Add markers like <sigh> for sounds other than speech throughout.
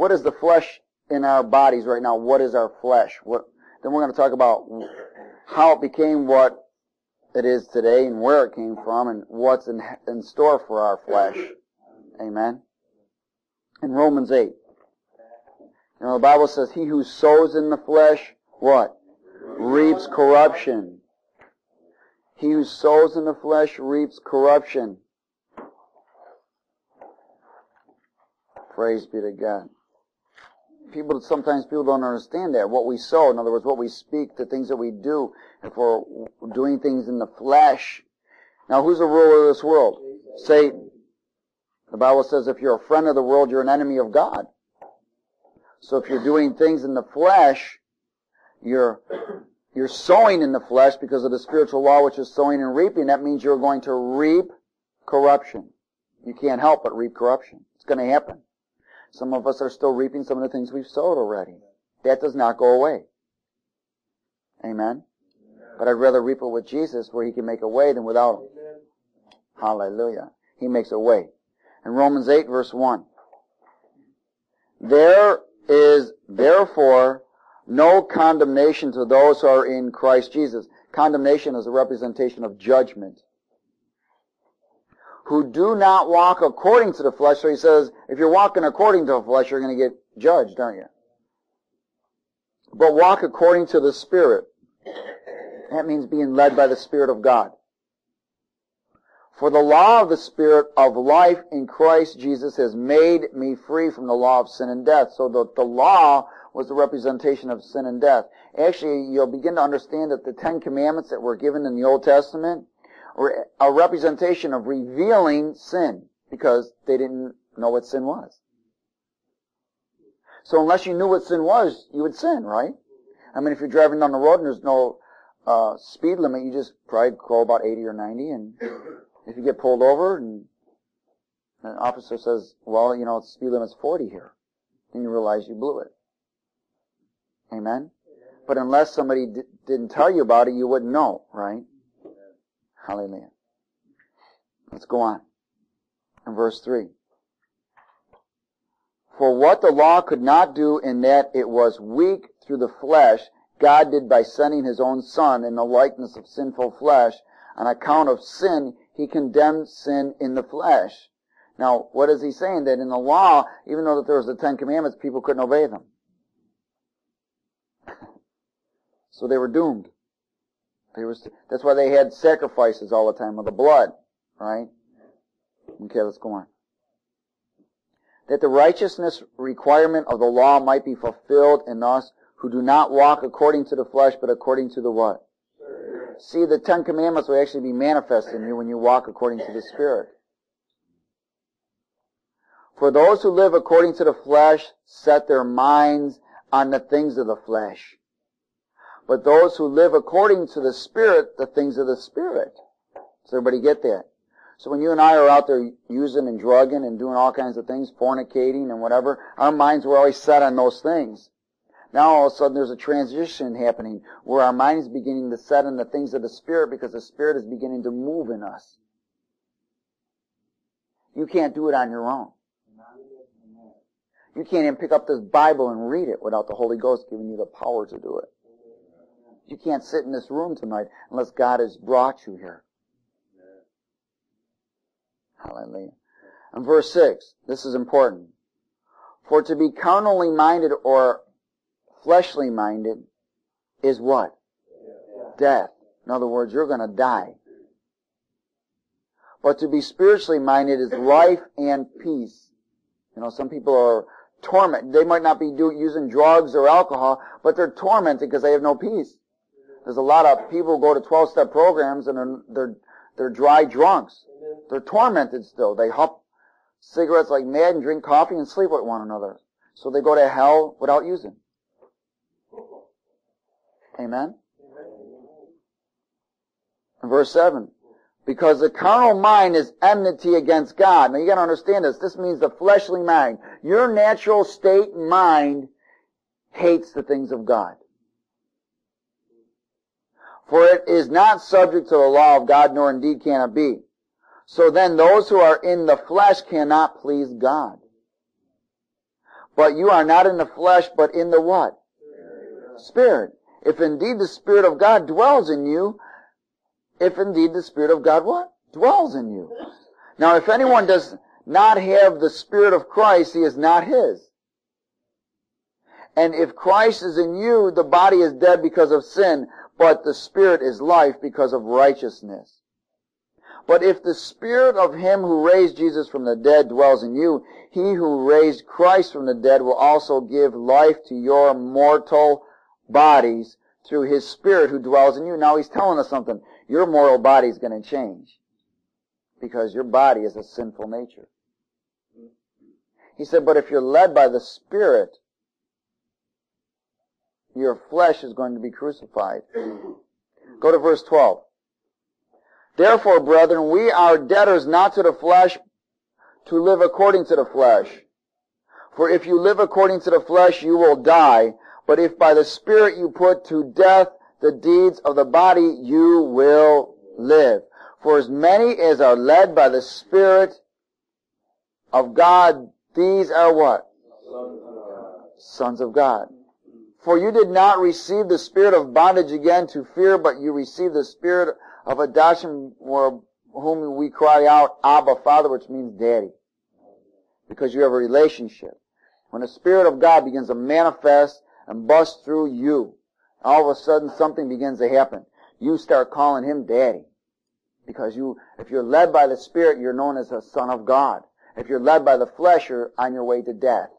what is the flesh in our bodies right now? What is our flesh? What, then we're going to talk about how it became what it is today and where it came from and what's in, in store for our flesh. Amen. In Romans 8. You know, the Bible says, he who sows in the flesh, what? Reaps corruption. He who sows in the flesh reaps corruption. Praise be to God. People, sometimes people don't understand that. What we sow, in other words, what we speak, the things that we do, if we're doing things in the flesh. Now, who's the ruler of this world? Satan. The Bible says if you're a friend of the world, you're an enemy of God. So if you're doing things in the flesh, you're, you're sowing in the flesh because of the spiritual law, which is sowing and reaping. That means you're going to reap corruption. You can't help but reap corruption. It's going to happen. Some of us are still reaping some of the things we've sowed already. That does not go away. Amen? But I'd rather reap it with Jesus where He can make a way than without Him. Hallelujah. He makes a way. In Romans 8 verse 1. There is therefore no condemnation to those who are in Christ Jesus. Condemnation is a representation of judgment. Who do not walk according to the flesh. So he says, if you're walking according to the flesh, you're going to get judged, aren't you? But walk according to the Spirit. That means being led by the Spirit of God. For the law of the Spirit of life in Christ Jesus has made me free from the law of sin and death. So the, the law was the representation of sin and death. Actually, you'll begin to understand that the Ten Commandments that were given in the Old Testament a representation of revealing sin because they didn't know what sin was. So unless you knew what sin was, you would sin, right? I mean, if you're driving down the road and there's no uh, speed limit, you just probably go about 80 or 90, and if you get pulled over and an officer says, well, you know, the speed limit's 40 here, then you realize you blew it. Amen? But unless somebody d- didn't tell you about it, you wouldn't know, right? Hallelujah. Let's go on. In verse 3. For what the law could not do in that it was weak through the flesh, God did by sending his own Son in the likeness of sinful flesh. On account of sin, he condemned sin in the flesh. Now, what is he saying? That in the law, even though that there was the Ten Commandments, people couldn't obey them. <laughs> so they were doomed. Were, that's why they had sacrifices all the time of the blood, right? Okay, let's go on. That the righteousness requirement of the law might be fulfilled in us who do not walk according to the flesh, but according to the what? See, the Ten Commandments will actually be manifest in you when you walk according to the Spirit. For those who live according to the flesh set their minds on the things of the flesh. But those who live according to the Spirit, the things of the Spirit. Does everybody get that? So when you and I are out there using and drugging and doing all kinds of things, fornicating and whatever, our minds were always set on those things. Now all of a sudden there's a transition happening where our mind is beginning to set on the things of the Spirit because the Spirit is beginning to move in us. You can't do it on your own. You can't even pick up this Bible and read it without the Holy Ghost giving you the power to do it. You can't sit in this room tonight unless God has brought you here. Hallelujah. And verse 6, this is important. For to be carnally minded or fleshly minded is what? Death. In other words, you're going to die. But to be spiritually minded is life and peace. You know, some people are tormented. They might not be do, using drugs or alcohol, but they're tormented because they have no peace. There's a lot of people go to 12-step programs and they're, they're, they're dry drunks. They're tormented still. They huff cigarettes like mad and drink coffee and sleep with one another. So they go to hell without using. Amen? Verse 7. Because the carnal mind is enmity against God. Now you gotta understand this. This means the fleshly mind. Your natural state mind hates the things of God. For it is not subject to the law of God, nor indeed can it be. So then those who are in the flesh cannot please God. But you are not in the flesh, but in the what? Spirit. If indeed the Spirit of God dwells in you, if indeed the Spirit of God what? Dwells in you. Now if anyone does not have the Spirit of Christ, he is not his. And if Christ is in you, the body is dead because of sin, but the Spirit is life because of righteousness. But if the Spirit of Him who raised Jesus from the dead dwells in you, He who raised Christ from the dead will also give life to your mortal bodies through His Spirit who dwells in you. Now He's telling us something. Your mortal body is going to change because your body is a sinful nature. He said, but if you're led by the Spirit, your flesh is going to be crucified. Go to verse 12. Therefore, brethren, we are debtors not to the flesh to live according to the flesh. For if you live according to the flesh, you will die. But if by the Spirit you put to death the deeds of the body, you will live. For as many as are led by the Spirit of God, these are what? Sons of God. For you did not receive the spirit of bondage again to fear, but you received the spirit of adoption, whom we cry out, Abba, Father, which means Daddy. Because you have a relationship. When the Spirit of God begins to manifest and bust through you, all of a sudden something begins to happen. You start calling Him Daddy. Because you, if you're led by the Spirit, you're known as a Son of God. If you're led by the flesh, you're on your way to death.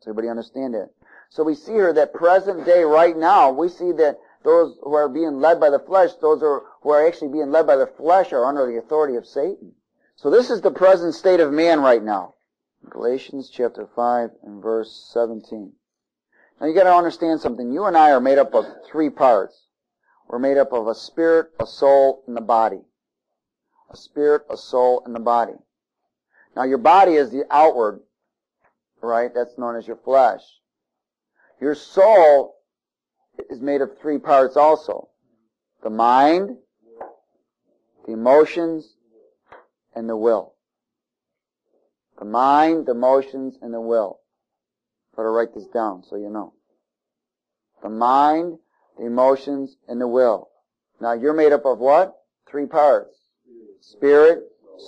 Does everybody understand that? So we see here that present day, right now, we see that those who are being led by the flesh, those who are, who are actually being led by the flesh are under the authority of Satan. So this is the present state of man right now. Galatians chapter 5 and verse 17. Now you gotta understand something. You and I are made up of three parts. We're made up of a spirit, a soul, and a body. A spirit, a soul, and a body. Now your body is the outward, right? That's known as your flesh. Your soul is made of three parts also. The mind, the emotions, and the will. The mind, the emotions, and the will. To write this down so you know. The mind, the emotions, and the will. Now you're made up of what? Three parts. Spirit,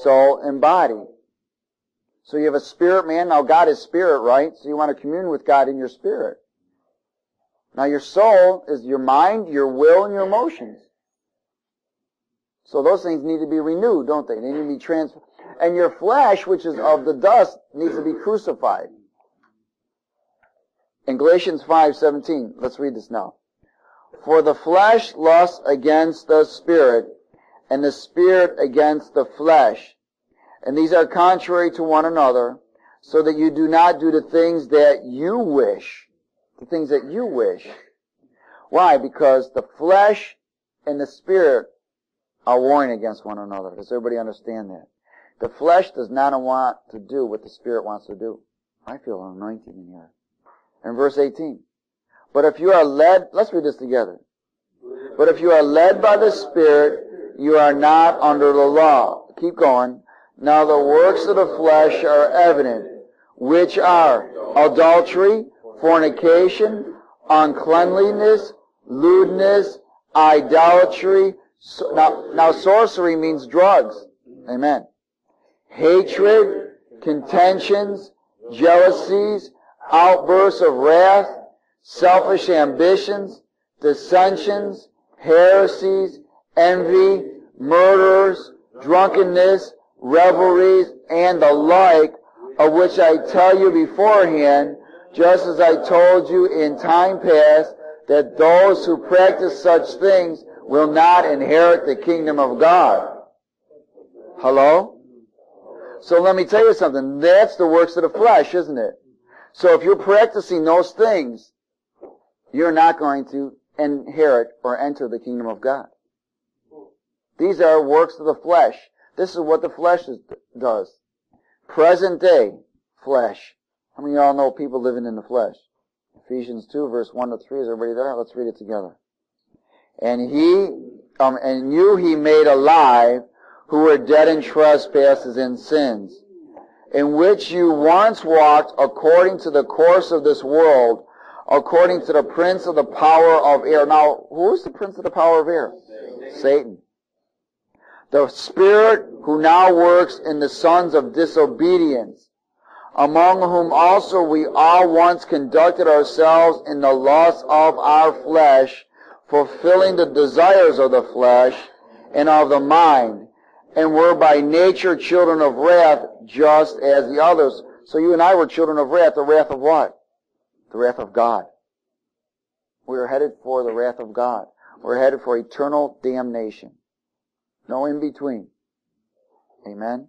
soul, and body. So you have a spirit man. Now God is spirit, right? So you want to commune with God in your spirit. Now your soul is your mind, your will, and your emotions. So those things need to be renewed, don't they? They need to be transferred. And your flesh, which is of the dust, needs to be crucified. In Galatians 5:17, let's read this now. For the flesh lusts against the spirit, and the spirit against the flesh. And these are contrary to one another, so that you do not do the things that you wish the things that you wish. Why? Because the flesh and the spirit are warring against one another. Does everybody understand that? The flesh does not want to do what the spirit wants to do. I feel an anointing in here. In verse 18. But if you are led, let's read this together. But if you are led by the Spirit, you are not under the law. Keep going. Now the works of the flesh are evident, which are adultery, fornication, uncleanliness, lewdness, idolatry. So, now, now sorcery means drugs. Amen. Hatred, contentions, jealousies, outbursts of wrath, selfish ambitions, dissensions, heresies, envy, murders, drunkenness, revelries, and the like, of which I tell you beforehand, just as I told you in time past that those who practice such things will not inherit the kingdom of God. Hello? So let me tell you something. That's the works of the flesh, isn't it? So if you're practicing those things, you're not going to inherit or enter the kingdom of God. These are works of the flesh. This is what the flesh does. Present day flesh. How many of y'all know people living in the flesh? Ephesians 2 verse 1 to 3. Is everybody there? Let's read it together. And he, um, and you he made alive who were dead in trespasses and sins, in which you once walked according to the course of this world, according to the prince of the power of air. Now, who is the prince of the power of air? Satan. Satan. The spirit who now works in the sons of disobedience, among whom also we all once conducted ourselves in the lust of our flesh, fulfilling the desires of the flesh and of the mind, and were by nature children of wrath, just as the others. So you and I were children of wrath. The wrath of what? The wrath of God. We are headed for the wrath of God. We're headed for eternal damnation. No in between. Amen.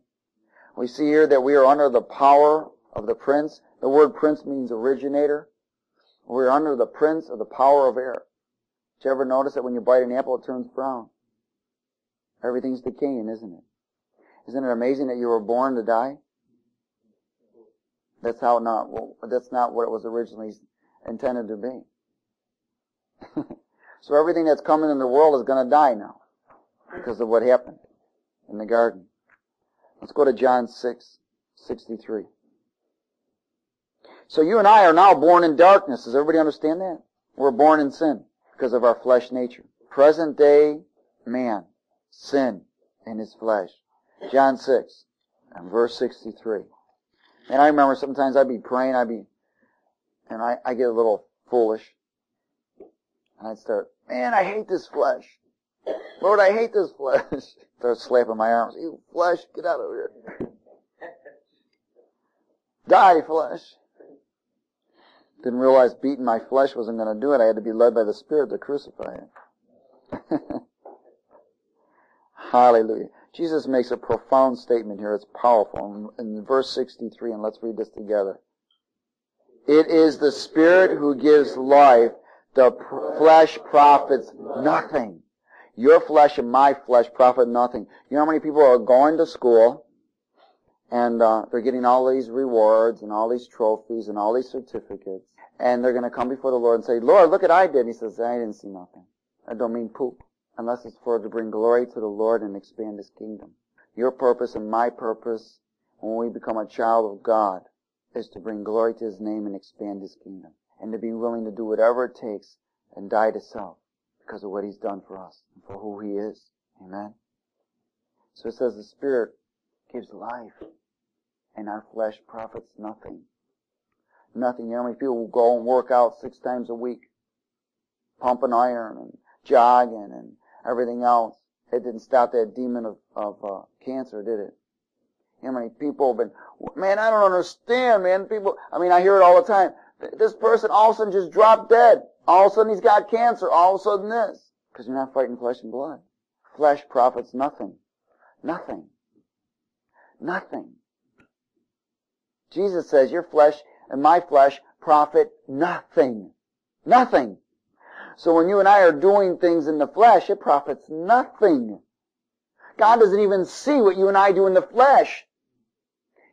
We see here that we are under the power of the prince. The word prince means originator. We're under the prince of the power of air. Did you ever notice that when you bite an apple, it turns brown? Everything's decaying, isn't it? Isn't it amazing that you were born to die? That's how not, well, that's not what it was originally intended to be. <laughs> so everything that's coming in the world is going to die now because of what happened in the garden. Let's go to John 6, 63. So you and I are now born in darkness. Does everybody understand that? We're born in sin because of our flesh nature. Present day man, sin in his flesh. John 6 and verse 63. And I remember sometimes I'd be praying, I'd be, and I, I get a little foolish. And I'd start, man, I hate this flesh. Lord, I hate this flesh. <laughs> Start slapping my arms. You flesh, get out of here. <laughs> Die, flesh. Didn't realize beating my flesh wasn't going to do it. I had to be led by the Spirit to crucify it. <laughs> Hallelujah. Jesus makes a profound statement here. It's powerful. In verse 63, and let's read this together. It is the Spirit who gives life. The flesh profits nothing. Your flesh and my flesh profit nothing. You know how many people are going to school and uh, they're getting all these rewards and all these trophies and all these certificates, and they're going to come before the Lord and say, "Lord, look what I did." And He says, "I didn't see nothing. I don't mean poop, unless it's for to bring glory to the Lord and expand His kingdom. Your purpose and my purpose, when we become a child of God, is to bring glory to His name and expand His kingdom, and to be willing to do whatever it takes and die to self because of what He's done for us and for who He is. Amen. So it says the Spirit gives life, and our flesh profits nothing. Nothing. You know how many people will go and work out six times a week, pumping iron and jogging and everything else. It didn't stop that demon of, of uh, cancer, did it? How many people have been, man, I don't understand, man. People, I mean, I hear it all the time. This person all of a sudden just dropped dead. All of a sudden he's got cancer. All of a sudden this. Because you're not fighting flesh and blood. Flesh profits nothing. Nothing. Nothing. Jesus says your flesh and my flesh profit nothing. Nothing. So when you and I are doing things in the flesh, it profits nothing. God doesn't even see what you and I do in the flesh.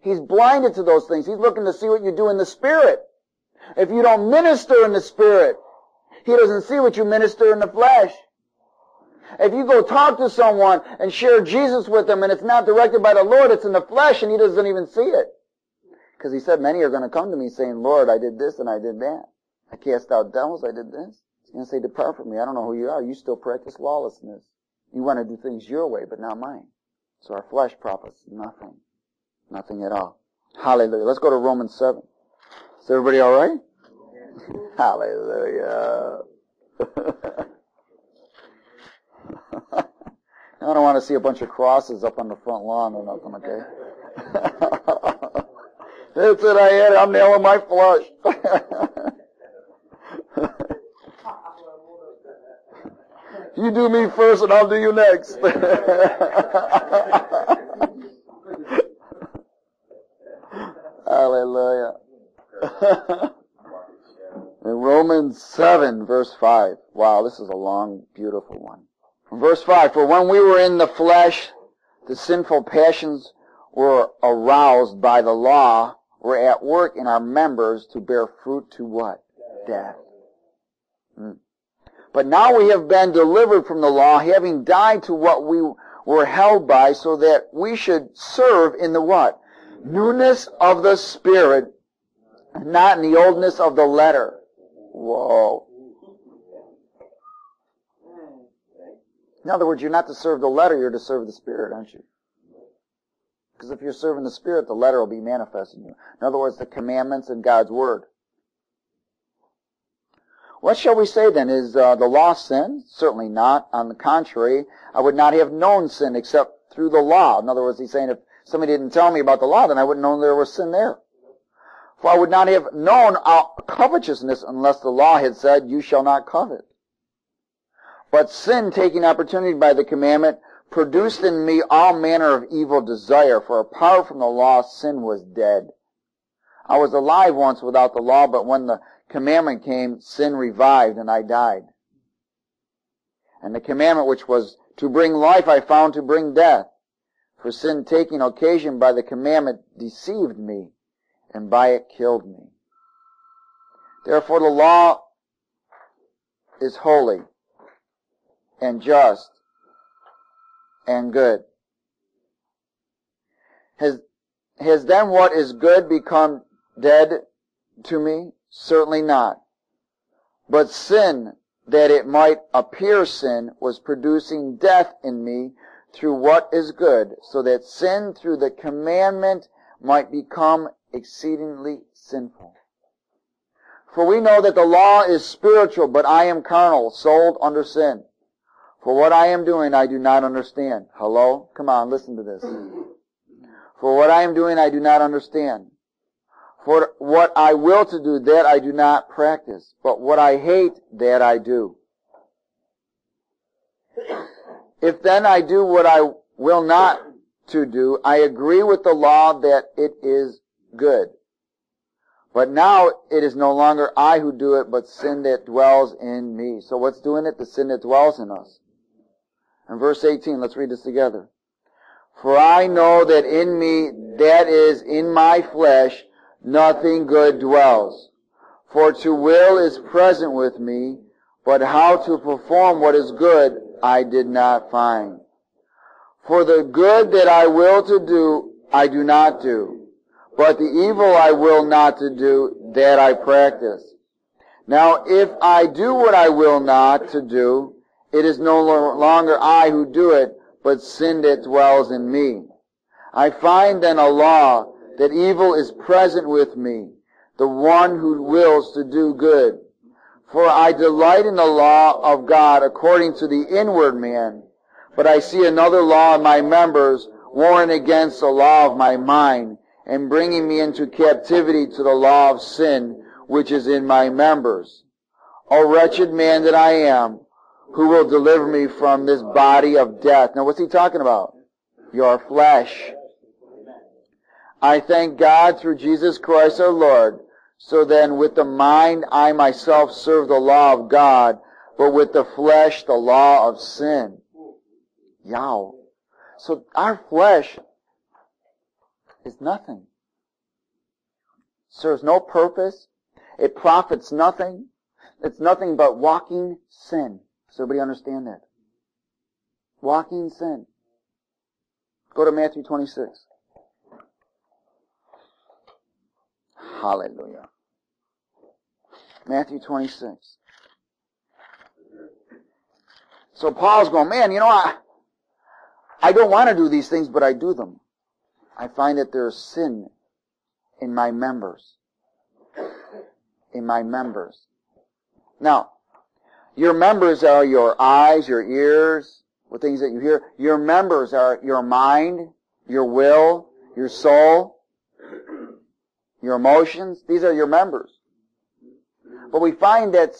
He's blinded to those things. He's looking to see what you do in the spirit. If you don't minister in the spirit, he doesn't see what you minister in the flesh. If you go talk to someone and share Jesus with them and it's not directed by the Lord, it's in the flesh and he doesn't even see it. Because he said many are going to come to me saying, Lord, I did this and I did that. I cast out devils, I did this. He's going to say, depart from me. I don't know who you are. You still practice lawlessness. You want to do things your way, but not mine. So our flesh profits nothing. Nothing at all. Hallelujah. Let's go to Romans 7. Is everybody alright? <laughs> Hallelujah. <laughs> I don't want to see a bunch of crosses up on the front lawn or nothing, okay? <laughs> That's it, I had it. I'm nailing my flush. <laughs> you do me first and I'll do you next. <laughs> Hallelujah. In Romans 7, verse 5. Wow, this is a long, beautiful one. Verse 5, For when we were in the flesh, the sinful passions were aroused by the law, were at work in our members to bear fruit to what? Death. Hmm. But now we have been delivered from the law, having died to what we were held by, so that we should serve in the what? newness of the Spirit, not in the oldness of the letter. Whoa. In other words, you're not to serve the letter, you're to serve the Spirit, aren't you? Because if you're serving the Spirit, the letter will be manifest in you. In other words, the commandments and God's Word. What shall we say then? Is uh, the law sin? Certainly not. On the contrary, I would not have known sin except through the law. In other words, he's saying if somebody didn't tell me about the law, then I wouldn't know there was sin there. For I would not have known covetousness unless the law had said, you shall not covet. But sin, taking opportunity by the commandment, produced in me all manner of evil desire, for apart from the law, sin was dead. I was alive once without the law, but when the commandment came, sin revived and I died. And the commandment which was to bring life I found to bring death. For sin taking occasion by the commandment deceived me, and by it killed me. Therefore the law is holy and just and good. Has, has then what is good become dead to me? Certainly not. But sin, that it might appear sin, was producing death in me through what is good, so that sin through the commandment might become exceedingly sinful. For we know that the law is spiritual, but I am carnal, sold under sin. For what I am doing, I do not understand. Hello? Come on, listen to this. For what I am doing, I do not understand. For what I will to do, that I do not practice. But what I hate, that I do. If then I do what I will not to do, I agree with the law that it is good. But now it is no longer I who do it, but sin that dwells in me. So what's doing it? The sin that dwells in us. And verse 18, let's read this together. For I know that in me, that is, in my flesh, nothing good dwells. For to will is present with me, but how to perform what is good I did not find. For the good that I will to do, I do not do. But the evil I will not to do, that I practice. Now if I do what I will not to do, it is no longer I who do it, but sin that dwells in me. I find then a law that evil is present with me, the one who wills to do good. For I delight in the law of God according to the inward man, but I see another law in my members, warring against the law of my mind, and bringing me into captivity to the law of sin, which is in my members. O wretched man that I am, who will deliver me from this body of death. Now what's he talking about? Your flesh. I thank God through Jesus Christ our Lord. So then with the mind I myself serve the law of God, but with the flesh the law of sin. Yow. So our flesh is nothing. Serves no purpose. It profits nothing. It's nothing but walking sin. Does everybody understand that? Walking sin. Go to Matthew 26. Hallelujah. Matthew 26. So Paul's going, man, you know, I, I don't want to do these things, but I do them. I find that there's sin in my members. In my members. Now, your members are your eyes, your ears, the things that you hear. Your members are your mind, your will, your soul, your emotions. These are your members. But we find that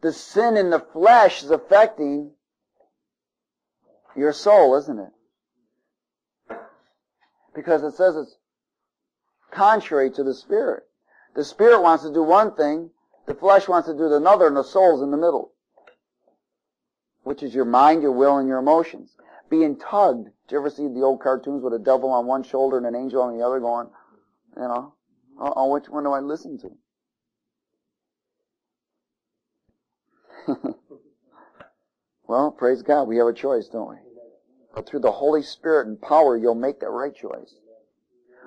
the sin in the flesh is affecting your soul, isn't it? Because it says it's contrary to the spirit. The spirit wants to do one thing, the flesh wants to do another, and the soul's in the middle which is your mind, your will, and your emotions. Being tugged. Did you ever see the old cartoons with a devil on one shoulder and an angel on the other going, you know, oh, which one do I listen to? <laughs> well, praise God, we have a choice, don't we? But through the Holy Spirit and power, you'll make the right choice.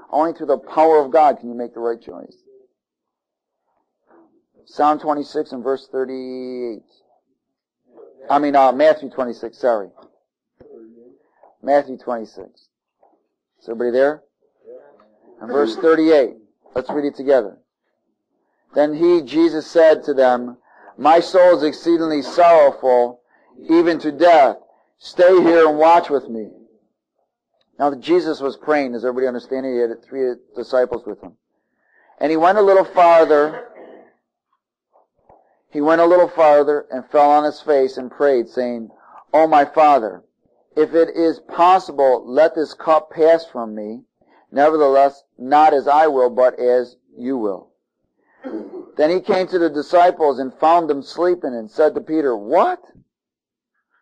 Only through the power of God can you make the right choice. Psalm 26 and verse 38. I mean, uh, Matthew 26, sorry. Matthew 26. Is everybody there? And verse 38. Let's read it together. Then he, Jesus, said to them, My soul is exceedingly sorrowful, even to death. Stay here and watch with me. Now Jesus was praying, does everybody understand? He had three disciples with him. And he went a little farther. He went a little farther and fell on his face and prayed, saying, O my Father, if it is possible, let this cup pass from me. Nevertheless, not as I will, but as you will. Then he came to the disciples and found them sleeping and said to Peter, What?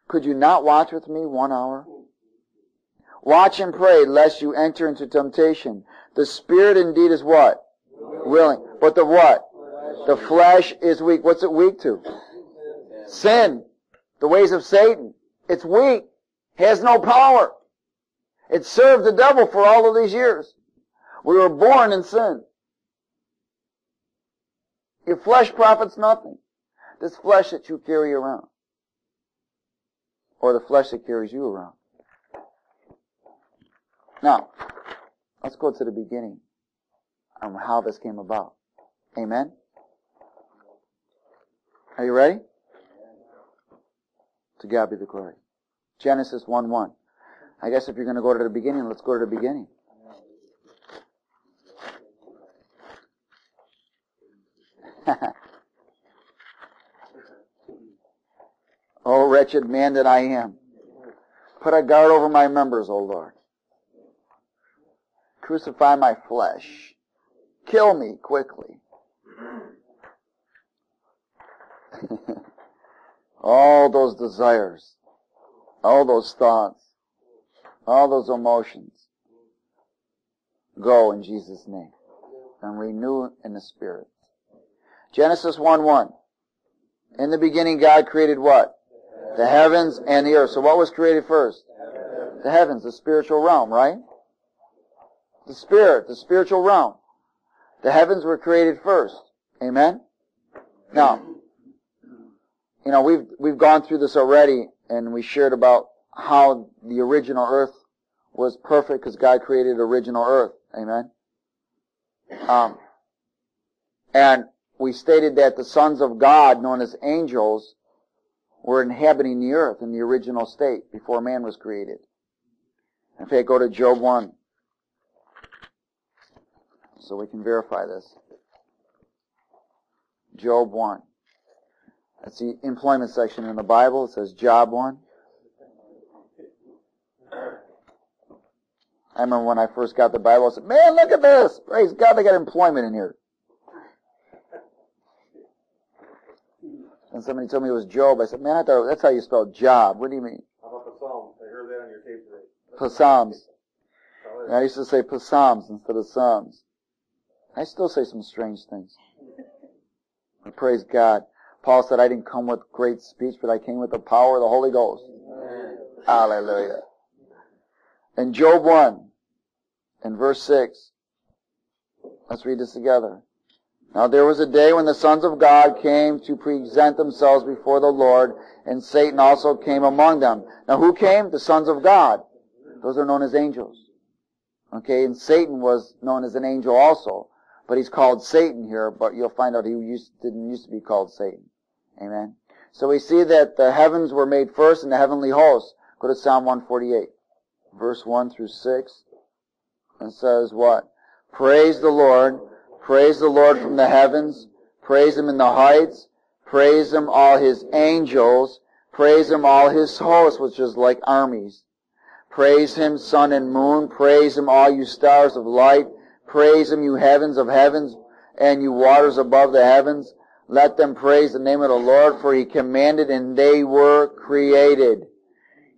Could you not watch with me one hour? Watch and pray lest you enter into temptation. The spirit indeed is what? Willing. But the what? The flesh is weak. What's it weak to? Sin. The ways of Satan. It's weak. Has no power. It served the devil for all of these years. We were born in sin. Your flesh profits nothing. This flesh that you carry around. Or the flesh that carries you around. Now, let's go to the beginning on how this came about. Amen? Are you ready? To God be the glory. Genesis 1 1. I guess if you're going to go to the beginning, let's go to the beginning. <laughs> oh, wretched man that I am. Put a guard over my members, O Lord. Crucify my flesh. Kill me quickly. <laughs> all those desires, all those thoughts, all those emotions, go in Jesus' name and renew in the Spirit. Genesis 1 1. In the beginning, God created what? The heavens and the earth. So what was created first? The heavens, the spiritual realm, right? The spirit, the spiritual realm. The heavens were created first. Amen? Now, you know, we've, we've gone through this already and we shared about how the original earth was perfect because God created original earth. Amen? Um, and we stated that the sons of God, known as angels, were inhabiting the earth in the original state before man was created. In fact, go to Job 1 so we can verify this. Job 1. That's the employment section in the Bible. It says Job 1. I remember when I first got the Bible, I said, man, look at this. Praise God, they got employment in here. And somebody told me it was Job. I said, man, I thought that's how you spell job. What do you mean? How about the Psalms? I heard that on your tape today. Psalms. I used to say Psalms instead of Psalms. I still say some strange things. But praise God. Paul said, I didn't come with great speech, but I came with the power of the Holy Ghost. Amen. Hallelujah. In Job 1, in verse 6, let's read this together. Now there was a day when the sons of God came to present themselves before the Lord, and Satan also came among them. Now who came? The sons of God. Those are known as angels. Okay, and Satan was known as an angel also. But he's called Satan here, but you'll find out he used, didn't used to be called Satan. Amen. So we see that the heavens were made first and the heavenly hosts. Go to Psalm 148, verse 1 through 6. And says what? Praise the Lord. Praise the Lord from the heavens. Praise him in the heights. Praise him all his angels. Praise him all his hosts, which is like armies. Praise him sun and moon. Praise him all you stars of light. Praise him you heavens of heavens and you waters above the heavens. Let them praise the name of the Lord, for he commanded and they were created.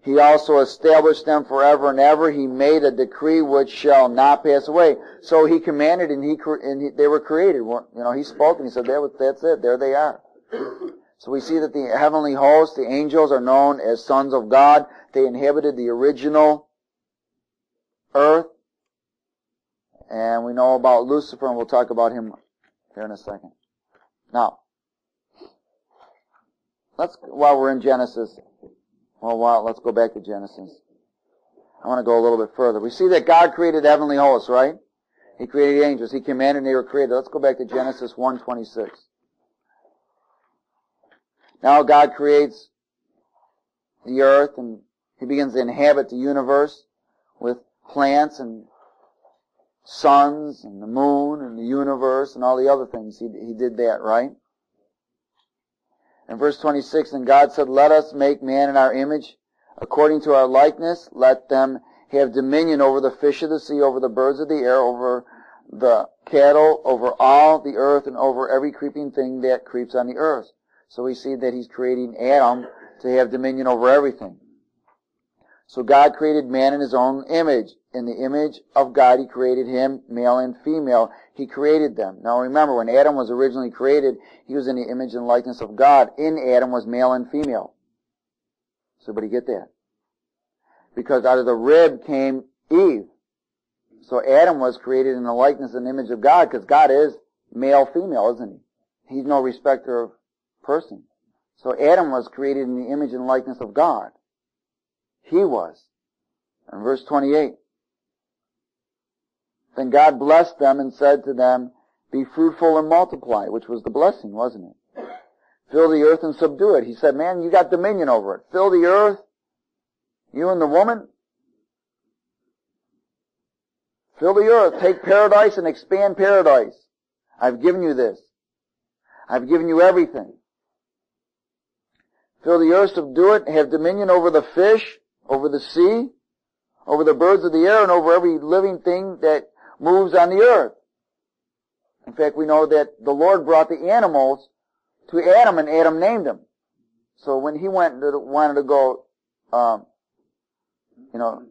He also established them forever and ever. He made a decree which shall not pass away. So he commanded and he, and he, they were created. You know, he spoke and he said, that's it. There they are. So we see that the heavenly hosts, the angels, are known as sons of God. They inhabited the original earth And we know about Lucifer, and we'll talk about him here in a second. Now, let's, while we're in Genesis, well, while, let's go back to Genesis. I want to go a little bit further. We see that God created heavenly hosts, right? He created angels. He commanded and they were created. Let's go back to Genesis 1.26. Now God creates the earth and he begins to inhabit the universe with plants and suns and the moon and the universe and all the other things. He, he did that, right? In verse 26, and God said, Let us make man in our image, according to our likeness. Let them have dominion over the fish of the sea, over the birds of the air, over the cattle, over all the earth, and over every creeping thing that creeps on the earth. So we see that he's creating Adam to have dominion over everything. So God created man in his own image. In the image of God, he created him, male and female. He created them. Now remember, when Adam was originally created, he was in the image and likeness of God. In Adam was male and female. So everybody get that? Because out of the rib came Eve. So Adam was created in the likeness and image of God because God is male, female, isn't he? He's no respecter of person. So Adam was created in the image and likeness of God. He was. In verse 28, then God blessed them and said to them, be fruitful and multiply, which was the blessing, wasn't it? Fill the earth and subdue it. He said, man, you got dominion over it. Fill the earth, you and the woman. Fill the earth. Take paradise and expand paradise. I've given you this. I've given you everything. Fill the earth, subdue it, have dominion over the fish, over the sea, over the birds of the air, and over every living thing that moves on the earth. In fact, we know that the Lord brought the animals to Adam, and Adam named them. So when he went wanted to go, um, you know,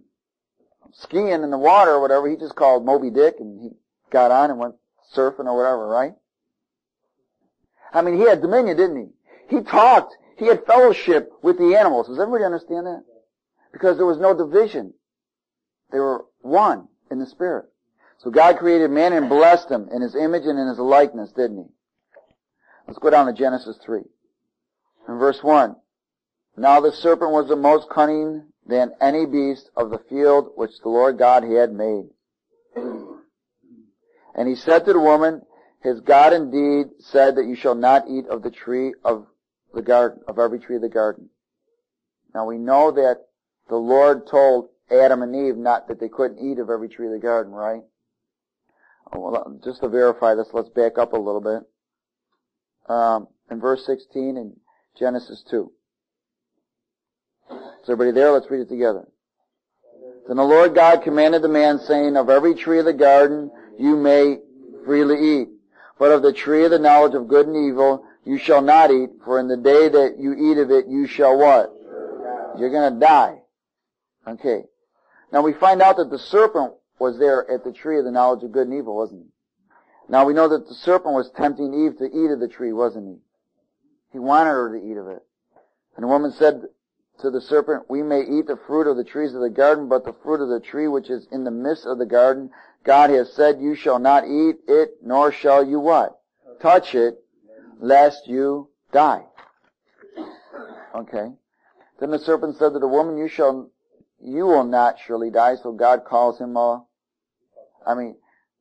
skiing in the water or whatever, he just called Moby Dick, and he got on and went surfing or whatever, right? I mean, he had dominion, didn't he? He talked. He had fellowship with the animals. Does everybody understand that? Because there was no division. They were one in the Spirit. So God created man and blessed him in his image and in his likeness, didn't he? Let's go down to Genesis 3. In verse 1. Now the serpent was the most cunning than any beast of the field which the Lord God had made. <clears throat> And he said to the woman, Has God indeed said that you shall not eat of the tree of the garden, of every tree of the garden? Now we know that the Lord told Adam and Eve not that they couldn't eat of every tree of the garden, right? Oh, well, just to verify this, let's back up a little bit. Um, in verse 16 in Genesis 2. Is everybody there? Let's read it together. Then the Lord God commanded the man, saying, Of every tree of the garden you may freely eat, but of the tree of the knowledge of good and evil you shall not eat, for in the day that you eat of it you shall what? You're gonna die. Okay. Now we find out that the serpent was there at the tree of the knowledge of good and evil, wasn't he? Now we know that the serpent was tempting Eve to eat of the tree, wasn't he? He wanted her to eat of it. And the woman said to the serpent, We may eat the fruit of the trees of the garden, but the fruit of the tree which is in the midst of the garden, God has said, You shall not eat it, nor shall you what? Touch it, lest you die. Okay. Then the serpent said to the woman, You shall, you will not surely die. So God calls him a, I mean,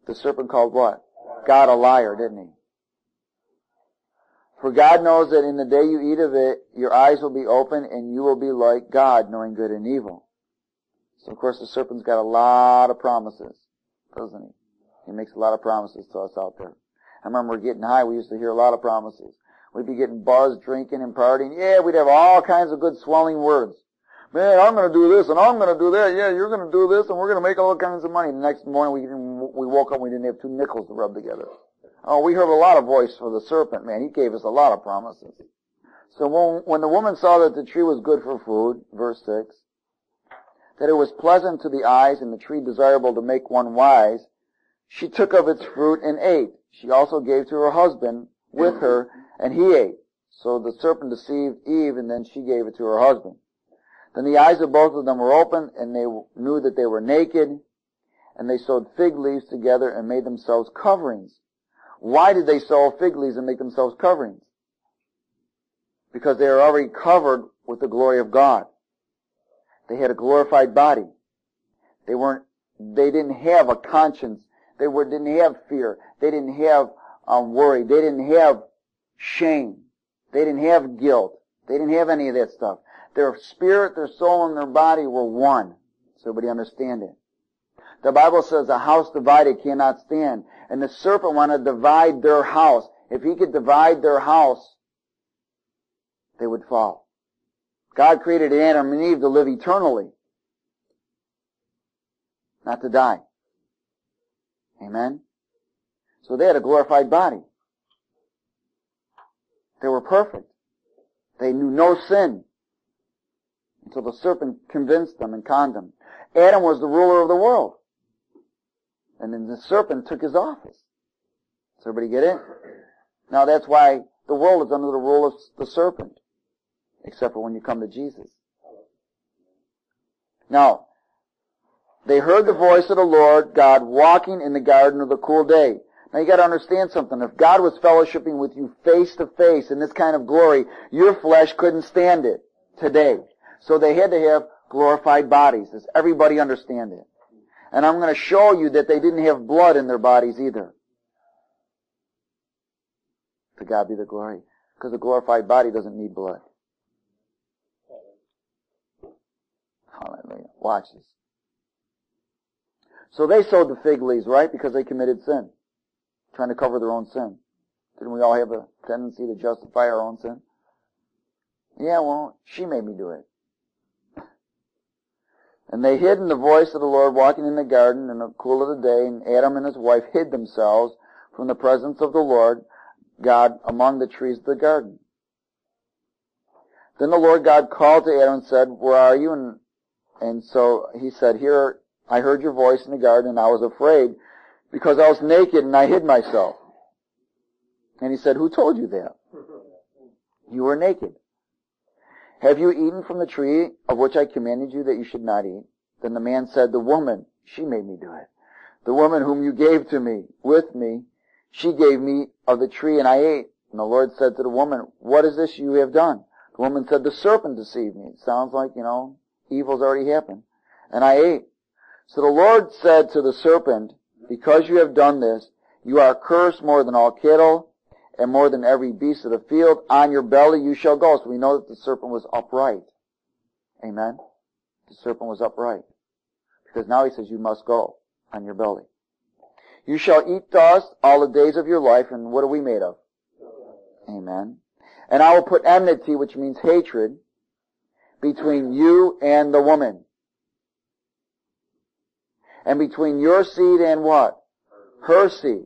the serpent called what? God a liar, didn't he? For God knows that in the day you eat of it, your eyes will be open and you will be like God, knowing good and evil. So of course the serpent's got a lot of promises, doesn't he? He makes a lot of promises to us out there. I remember getting high, we used to hear a lot of promises. We'd be getting buzzed, drinking and partying. Yeah, we'd have all kinds of good swelling words. Man, I'm gonna do this and I'm gonna do that. Yeah, you're gonna do this and we're gonna make all kinds of money. The next morning we we woke up and we didn't have two nickels to rub together. Oh, we heard a lot of voice for the serpent, man. He gave us a lot of promises. So when, when the woman saw that the tree was good for food, verse 6, that it was pleasant to the eyes and the tree desirable to make one wise, she took of its fruit and ate. She also gave to her husband with her, and he ate. So the serpent deceived Eve, and then she gave it to her husband. Then the eyes of both of them were opened, and they knew that they were naked, and they sewed fig leaves together and made themselves coverings. Why did they sew fig leaves and make themselves coverings? Because they are already covered with the glory of God. They had a glorified body. They weren't, they didn't have a conscience. They were, didn't have fear. They didn't have um, worry. They didn't have shame. They didn't have guilt. They didn't have any of that stuff. Their spirit, their soul, and their body were one. So everybody understand it. The Bible says a house divided cannot stand. And the serpent wanted to divide their house. If he could divide their house, they would fall. God created Adam and Eve to live eternally, not to die. Amen? So they had a glorified body. They were perfect. They knew no sin until the serpent convinced them and conned them. Adam was the ruler of the world. And then the serpent took his office. Does everybody get it? Now that's why the world is under the rule of the serpent. Except for when you come to Jesus. Now, they heard the voice of the Lord God walking in the garden of the cool day. Now you gotta understand something. If God was fellowshipping with you face to face in this kind of glory, your flesh couldn't stand it today. So they had to have glorified bodies. Does everybody understand it? And I'm going to show you that they didn't have blood in their bodies either. To God be the glory. Because a glorified body doesn't need blood. Hallelujah. Watch this. So they sowed the fig leaves, right? Because they committed sin. Trying to cover their own sin. Didn't we all have a tendency to justify our own sin? Yeah, well, she made me do it. And they hid in the voice of the Lord walking in the garden in the cool of the day, and Adam and his wife hid themselves from the presence of the Lord God among the trees of the garden. Then the Lord God called to Adam and said, Where are you? And, and so he said, Here, I heard your voice in the garden, and I was afraid, because I was naked and I hid myself. And he said, Who told you that? You were naked. Have you eaten from the tree of which I commanded you that you should not eat? Then the man said, The woman, she made me do it. The woman whom you gave to me, with me, she gave me of the tree and I ate. And the Lord said to the woman, What is this you have done? The woman said, The serpent deceived me. It sounds like, you know, evil's already happened. And I ate. So the Lord said to the serpent, Because you have done this, you are cursed more than all cattle and more than every beast of the field. On your belly you shall go. So we know that the serpent was upright. Amen? The serpent was upright. Because now he says you must go on your belly. You shall eat dust all the days of your life, and what are we made of? Amen. And I will put enmity, which means hatred, between you and the woman. And between your seed and what? Her seed.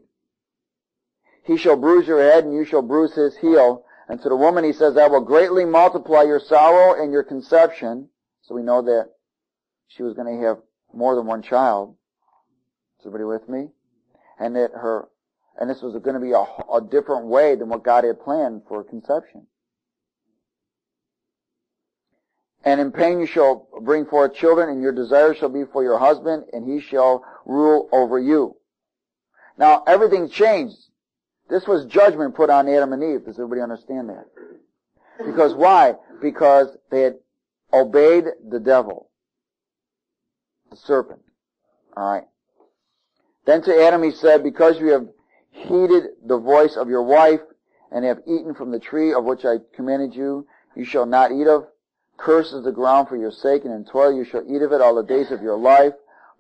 He shall bruise your head and you shall bruise his heel. And to the woman he says, I will greatly multiply your sorrow and your conception. So we know that she was going to have more than one child. Is everybody with me? And that her, and this was going to be a, a different way than what God had planned for conception. And in pain you shall bring forth children, and your desire shall be for your husband, and he shall rule over you. Now, everything changed this was judgment put on Adam and Eve. Does everybody understand that? Because why? Because they had obeyed the devil, the serpent. Alright. Then to Adam he said, because you have heeded the voice of your wife and have eaten from the tree of which I commanded you, you shall not eat of. Cursed is the ground for your sake, and in toil you shall eat of it all the days of your life.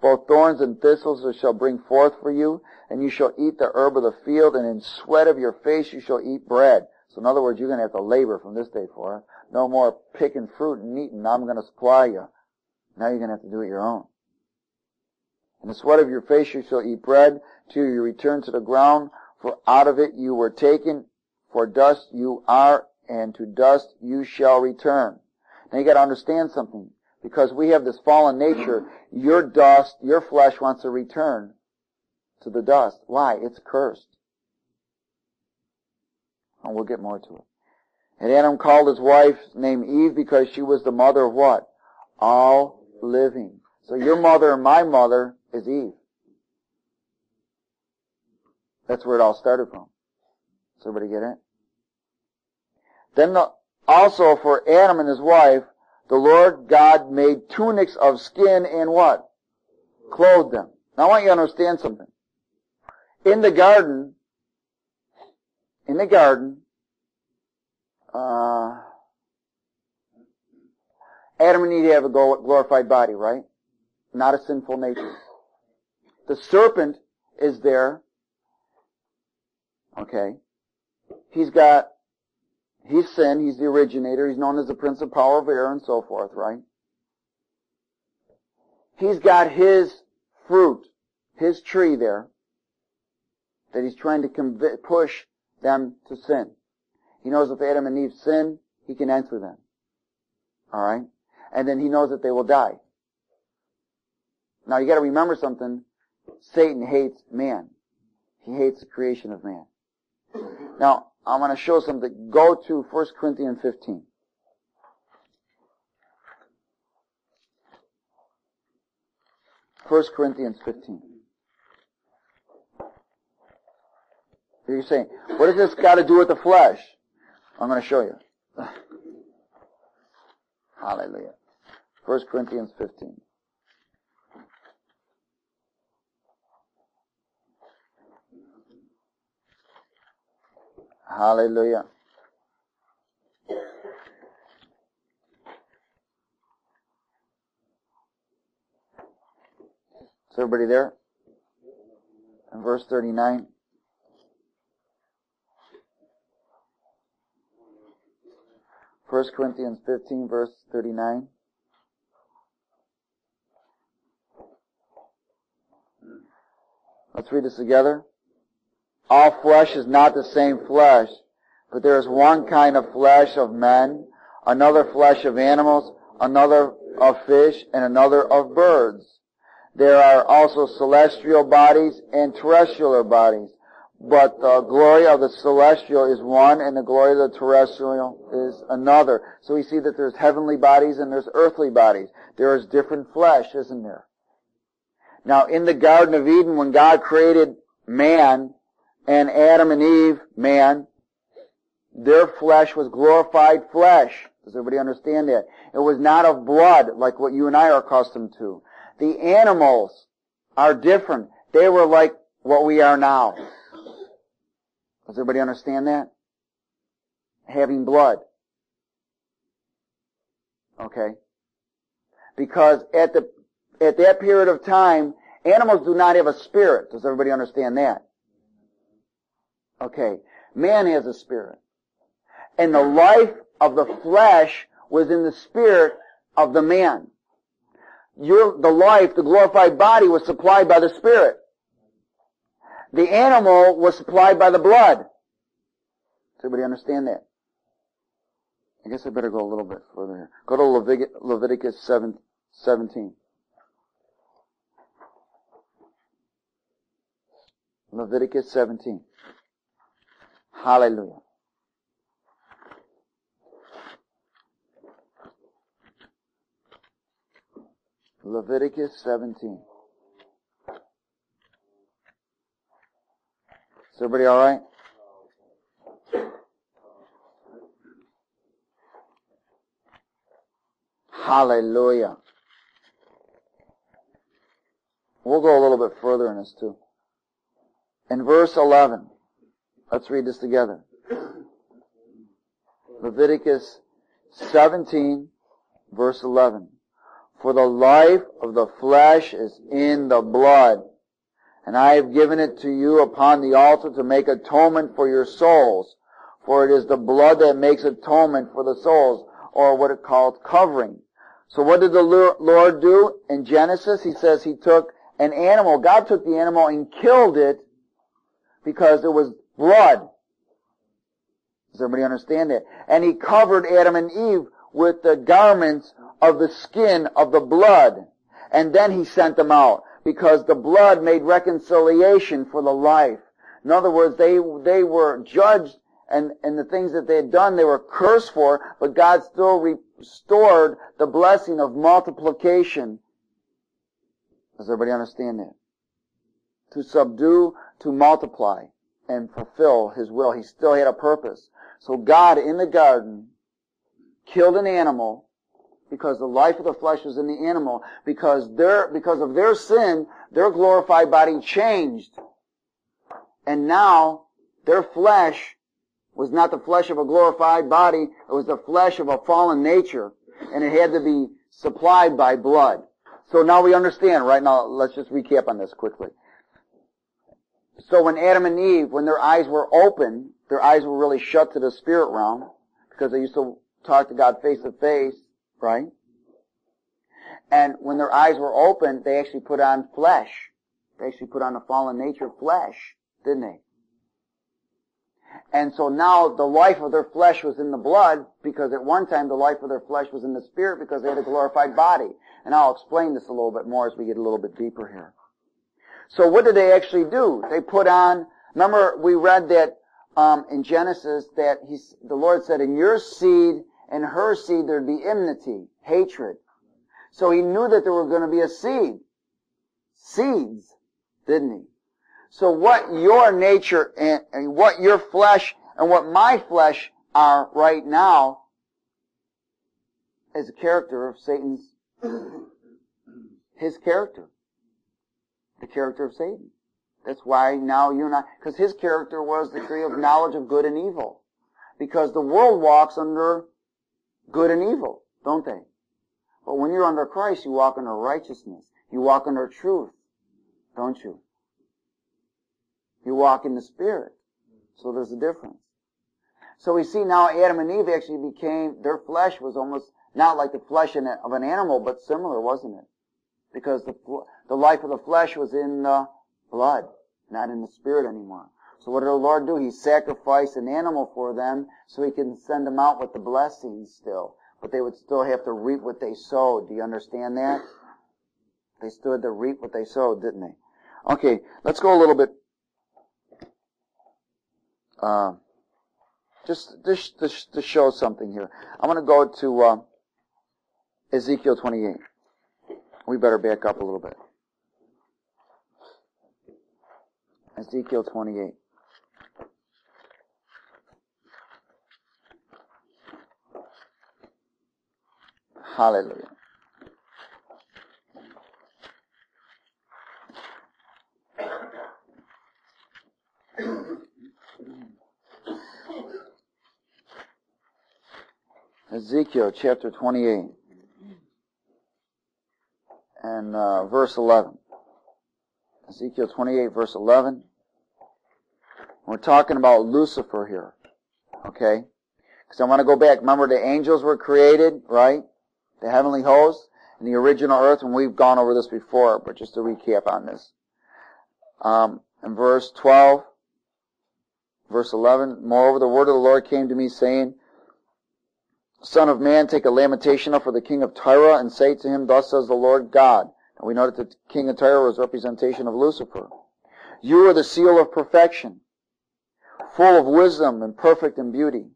Both thorns and thistles shall bring forth for you, and you shall eat the herb of the field, and in sweat of your face you shall eat bread. So in other words, you're going to have to labor from this day forth. No more picking fruit and eating. I'm going to supply you. Now you're going to have to do it your own. In the sweat of your face you shall eat bread till you return to the ground, for out of it you were taken, for dust you are, and to dust you shall return. Now you got to understand something. Because we have this fallen nature, your dust, your flesh wants to return to the dust. Why? It's cursed. And we'll get more to it. And Adam called his wife named Eve because she was the mother of what? All living. So your mother and my mother is Eve. That's where it all started from. Does everybody get it? Then the, also for Adam and his wife, the Lord God made tunics of skin and what? Clothed them. Now I want you to understand something. In the garden, in the garden, uh, Adam and Eve have a glorified body, right? Not a sinful nature. The serpent is there. Okay. He's got, he's sin, he's the originator, he's known as the prince of power of air and so forth, right? He's got his fruit, his tree there, that he's trying to conv- push them to sin. He knows if Adam and Eve sin, he can enter them. Alright? And then he knows that they will die. Now you gotta remember something. Satan hates man. He hates the creation of man. Now, I'm going to show something. Go to 1 Corinthians 15. First Corinthians 15. You're saying, what does this got to do with the flesh? I'm going to show you. <sighs> Hallelujah. 1 Corinthians 15. Hallelujah. Is everybody there? In verse 39. First Corinthians 15 verse 39. Let's read this together. All flesh is not the same flesh, but there is one kind of flesh of men, another flesh of animals, another of fish, and another of birds. There are also celestial bodies and terrestrial bodies, but the glory of the celestial is one and the glory of the terrestrial is another. So we see that there's heavenly bodies and there's earthly bodies. There is different flesh, isn't there? Now in the Garden of Eden, when God created man, and Adam and Eve, man, their flesh was glorified flesh. Does everybody understand that? It was not of blood like what you and I are accustomed to. The animals are different. They were like what we are now. Does everybody understand that? Having blood. Okay? Because at the, at that period of time, animals do not have a spirit. Does everybody understand that? Okay. Man has a spirit. And the life of the flesh was in the spirit of the man. Your, the life, the glorified body was supplied by the spirit. The animal was supplied by the blood. Does everybody understand that? I guess I better go a little bit further here. Go to Leviticus, Leviticus 7, 17. Leviticus 17. Hallelujah. Leviticus 17. Is everybody all right? Hallelujah. We'll go a little bit further in this too. In verse 11, Let's read this together. Leviticus 17 verse 11. For the life of the flesh is in the blood, and I have given it to you upon the altar to make atonement for your souls. For it is the blood that makes atonement for the souls, or what it called covering. So what did the Lord do in Genesis? He says he took an animal. God took the animal and killed it because it was blood. Does everybody understand that? And he covered Adam and Eve with the garments of the skin of the blood. And then he sent them out because the blood made reconciliation for the life. In other words, they, they were judged and, and the things that they had done, they were cursed for, but God still restored the blessing of multiplication. Does everybody understand that? To subdue, to multiply. And fulfill his will. He still had a purpose. So God in the garden killed an animal because the life of the flesh was in the animal because their because of their sin their glorified body changed and now their flesh was not the flesh of a glorified body it was the flesh of a fallen nature and it had to be supplied by blood so now we understand right now let's just recap on this quickly so when Adam and Eve when their eyes were open their eyes were really shut to the spirit realm because they used to talk to God face to face, right? And when their eyes were open, they actually put on flesh. They actually put on the fallen nature flesh, didn't they? And so now the life of their flesh was in the blood because at one time the life of their flesh was in the spirit because they had a glorified body. And I'll explain this a little bit more as we get a little bit deeper here. So what did they actually do? They put on, remember we read that um, in Genesis that he's, the Lord said, in your seed and her seed there'd be enmity, hatred. So he knew that there were going to be a seed. Seeds, didn't he? So what your nature and, and what your flesh and what my flesh are right now is a character of Satan's, his character. The character of Satan. That's why now you and I, because his character was the tree of knowledge of good and evil. Because the world walks under good and evil, don't they? But when you're under Christ, you walk under righteousness. You walk under truth, don't you? You walk in the Spirit. So there's a difference. So we see now Adam and Eve actually became, their flesh was almost not like the flesh of an animal, but similar, wasn't it? Because the, the life of the flesh was in the blood, not in the spirit anymore. So what did the Lord do? He sacrificed an animal for them so he can send them out with the blessings still. But they would still have to reap what they sowed. Do you understand that? They still had to reap what they sowed, didn't they? Okay, let's go a little bit. Uh, just, just, just to show something here. I'm going to go to uh, Ezekiel 28. We better back up a little bit. Ezekiel 28. Hallelujah. Ezekiel chapter 28 and uh, verse 11. Ezekiel 28 verse 11. We're talking about Lucifer here. Okay? Because I want to go back. Remember the angels were created, right? the heavenly host, and the original earth, and we've gone over this before, but just to recap on this. Um, in verse 12, verse 11, Moreover, the word of the Lord came to me, saying, Son of man, take a lamentation up for the king of Tyre, and say to him, Thus says the Lord God. And we know that the king of Tyre was a representation of Lucifer. You are the seal of perfection, full of wisdom and perfect in beauty.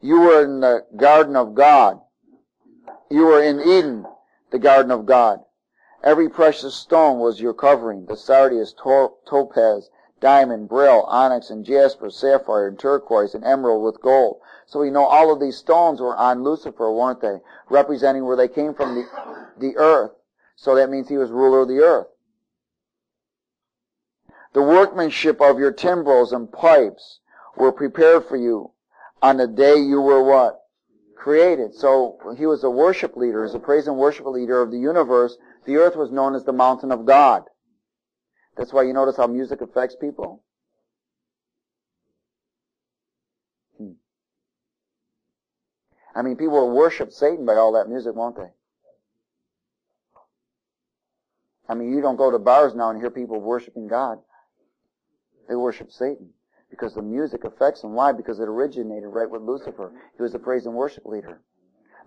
You were in the garden of God. You were in Eden, the garden of God. Every precious stone was your covering, the sardius, topaz, diamond, beryl, onyx, and jasper, sapphire, and turquoise, and emerald with gold. So we know all of these stones were on Lucifer, weren't they? Representing where they came from, the, the earth. So that means he was ruler of the earth. The workmanship of your timbrels and pipes were prepared for you on the day you were what? created. So he was a worship leader, as a praise and worship leader of the universe. The earth was known as the mountain of God. That's why you notice how music affects people. Hmm. I mean, people will worship Satan by all that music, won't they? I mean, you don't go to bars now and hear people worshiping God. They worship Satan because the music affects them. Why? Because it originated right with Lucifer. He was the praise and worship leader.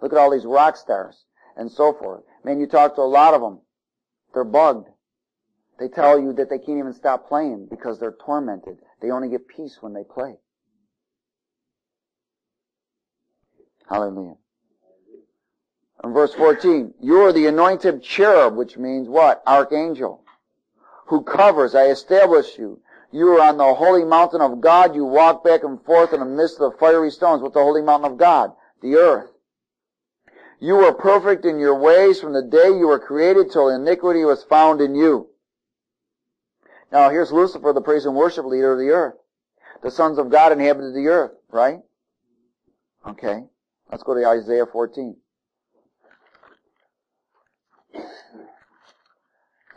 Look at all these rock stars and so forth. Man, you talk to a lot of them. They're bugged. They tell you that they can't even stop playing because they're tormented. They only get peace when they play. Hallelujah. In verse 14, you are the anointed cherub, which means what? Archangel. Who covers, I establish you. You are on the holy mountain of God. You walk back and forth in the midst of the fiery stones. What's the holy mountain of God? The earth. You were perfect in your ways from the day you were created till iniquity was found in you. Now here's Lucifer, the praise and worship leader of the earth. The sons of God inhabited the earth, right? Okay. Let's go to Isaiah 14.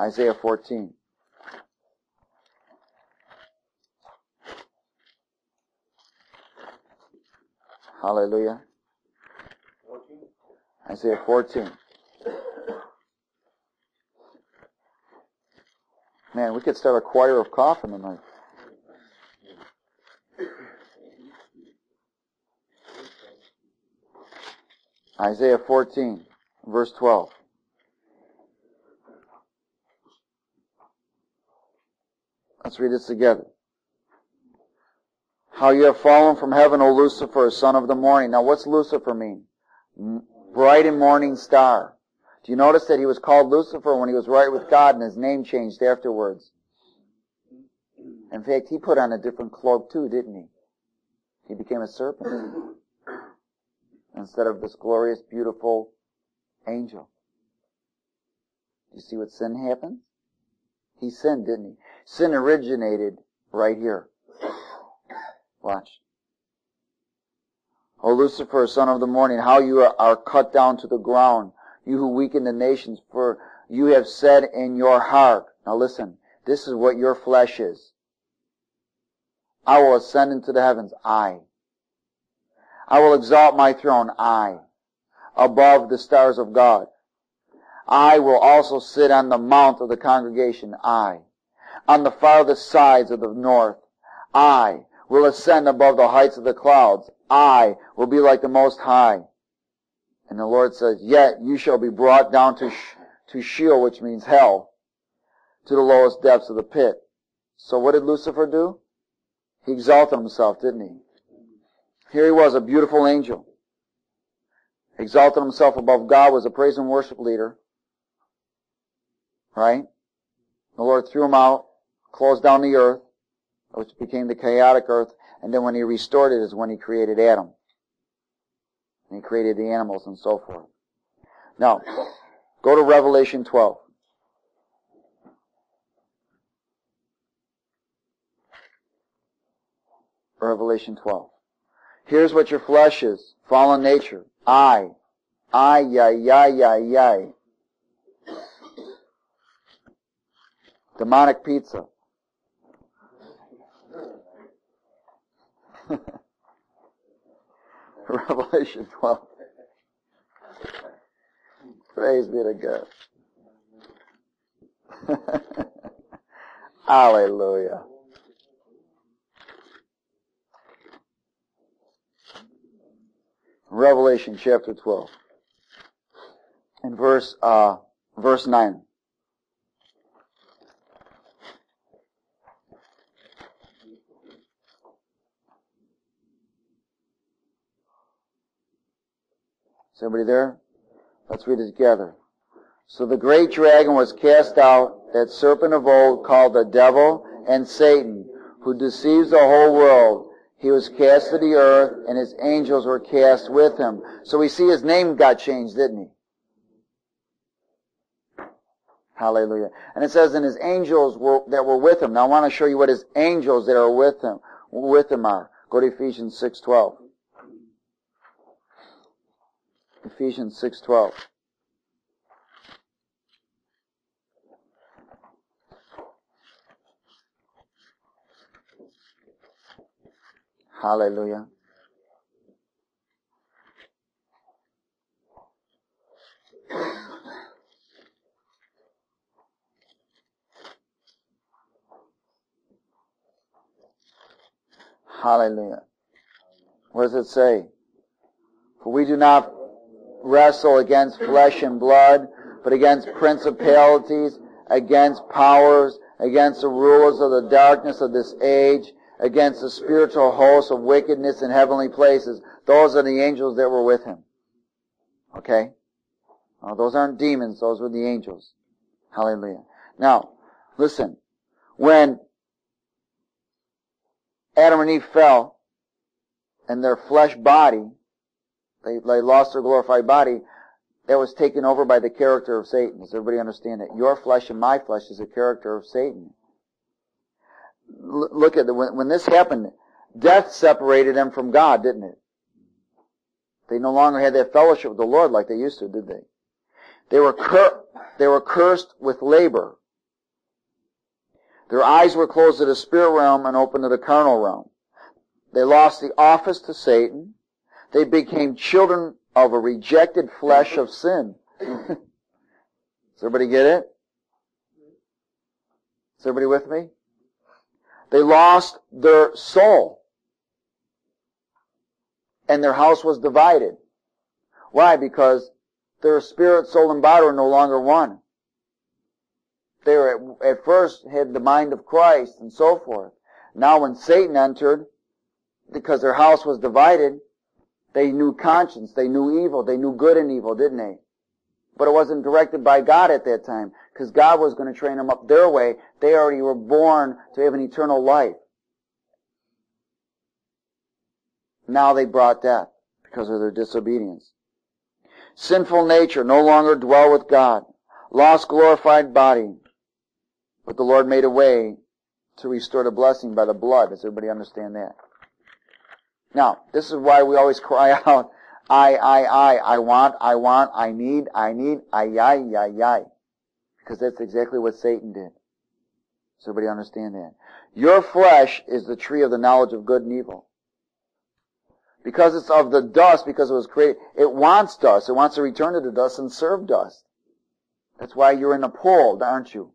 Isaiah 14. Hallelujah. 14. Isaiah 14. Man, we could start a choir of coffin tonight. Isaiah 14, verse 12. Let's read this together. How you have fallen from heaven, O Lucifer, son of the morning. Now what's Lucifer mean? Bright and morning star. Do you notice that he was called Lucifer when he was right with God and his name changed afterwards? In fact, he put on a different cloak too, didn't he? He became a serpent <clears throat> instead of this glorious, beautiful angel. Do you see what sin happens? He sinned, didn't he? Sin originated right here. Watch. O Lucifer, son of the morning, how you are cut down to the ground, you who weaken the nations, for you have said in your heart, now listen, this is what your flesh is. I will ascend into the heavens, I. I will exalt my throne, I, above the stars of God. I will also sit on the mount of the congregation, I. On the farthest sides of the north, I will ascend above the heights of the clouds. I will be like the Most High. And the Lord says, Yet you shall be brought down to, to Sheol, which means hell, to the lowest depths of the pit. So what did Lucifer do? He exalted himself, didn't he? Here he was, a beautiful angel. Exalted himself above God, was a praise and worship leader. Right? The Lord threw him out, closed down the earth, which became the chaotic earth, and then when he restored it is when he created Adam. And he created the animals and so forth. Now, go to Revelation 12. Revelation 12. Here's what your flesh is. Fallen nature. I. I, yai, yai, yai, yai. Demonic pizza. <laughs> <laughs> Revelation 12. Praise be to God. <laughs> Hallelujah. Revelation chapter 12. In verse, uh, verse 9. Is everybody there? Let's read it together. So the great dragon was cast out, that serpent of old called the devil and Satan, who deceives the whole world. He was cast to the earth, and his angels were cast with him. So we see his name got changed, didn't he? Hallelujah. And it says, and his angels were, that were with him. Now I want to show you what his angels that are with him, with him are. Go to Ephesians 6.12. Ephesians 6.12. Hallelujah. Hallelujah. What does it say? For we do not wrestle against flesh and blood, but against principalities, against powers, against the rulers of the darkness of this age, against the spiritual hosts of wickedness in heavenly places. Those are the angels that were with him. Okay? Those aren't demons, those were the angels. Hallelujah. Now, listen. When Adam and Eve fell, and their flesh body, they, they lost their glorified body, that was taken over by the character of Satan. Does everybody understand that? Your flesh and my flesh is a character of Satan. L- look at the, when, when this happened, death separated them from God, didn't it? They no longer had that fellowship with the Lord like they used to, did they? They were cur- they were cursed with labor. Their eyes were closed to the spirit realm and open to the carnal realm. They lost the office to Satan. They became children of a rejected flesh of sin. <laughs> Does everybody get it? Is everybody with me? They lost their soul. And their house was divided. Why? Because their spirit, soul, and body were no longer one. They were at, at first had the mind of Christ and so forth. Now when Satan entered, because their house was divided, they knew conscience, they knew evil, they knew good and evil, didn't they? But it wasn't directed by God at that time, because God was going to train them up their way. They already were born to have an eternal life. Now they brought death because of their disobedience. Sinful nature no longer dwell with God. Lost glorified body. But the Lord made a way to restore the blessing by the blood. Does everybody understand that? Now, this is why we always <laughs> cry out, I, I, I, I want, I want, I need, I need, I, I, I, I. Because that's exactly what Satan did. Does everybody understand that? Your flesh is the tree of the knowledge of good and evil. Because it's of the dust, because it was created, it wants dust. It wants to return to the dust and serve dust. That's why you're in a pull, aren't you?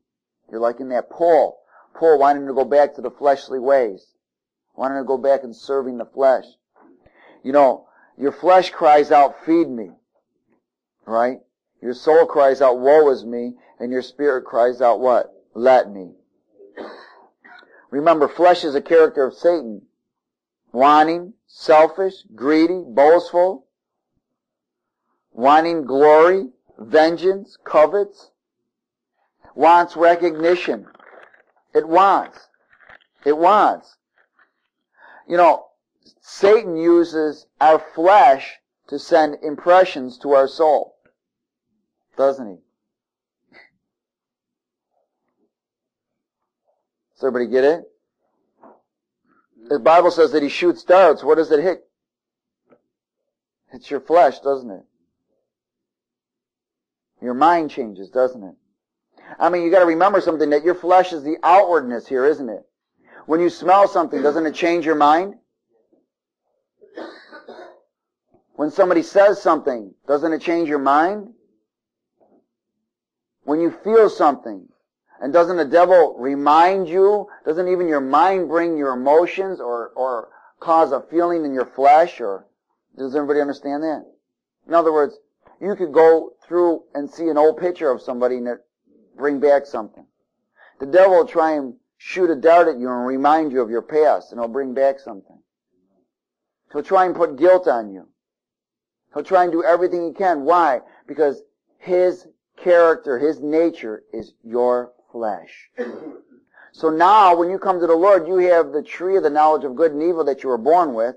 You're like in that pull. Pull, wanting to go back to the fleshly ways. Wanting to go back and serving the flesh. You know, your flesh cries out, feed me. Right? Your soul cries out, woe is me. And your spirit cries out what? Let me. Remember, flesh is a character of Satan. Wanting, selfish, greedy, boastful, wanting glory, vengeance, covets, wants recognition. It wants. It wants. You know, Satan uses our flesh to send impressions to our soul. Doesn't he? Does everybody get it? The Bible says that he shoots darts. What does it hit? It's your flesh, doesn't it? Your mind changes, doesn't it? I mean, you gotta remember something that your flesh is the outwardness here, isn't it? When you smell something, doesn't it change your mind? When somebody says something, doesn't it change your mind? When you feel something, and doesn't the devil remind you? Doesn't even your mind bring your emotions or, or cause a feeling in your flesh? Or does everybody understand that? In other words, you could go through and see an old picture of somebody and bring back something. The devil will try and shoot a dart at you and remind you of your past and he'll bring back something. He'll try and put guilt on you. He'll try and do everything he can. Why? Because his character, his nature is your flesh. So now, when you come to the Lord, you have the tree of the knowledge of good and evil that you were born with.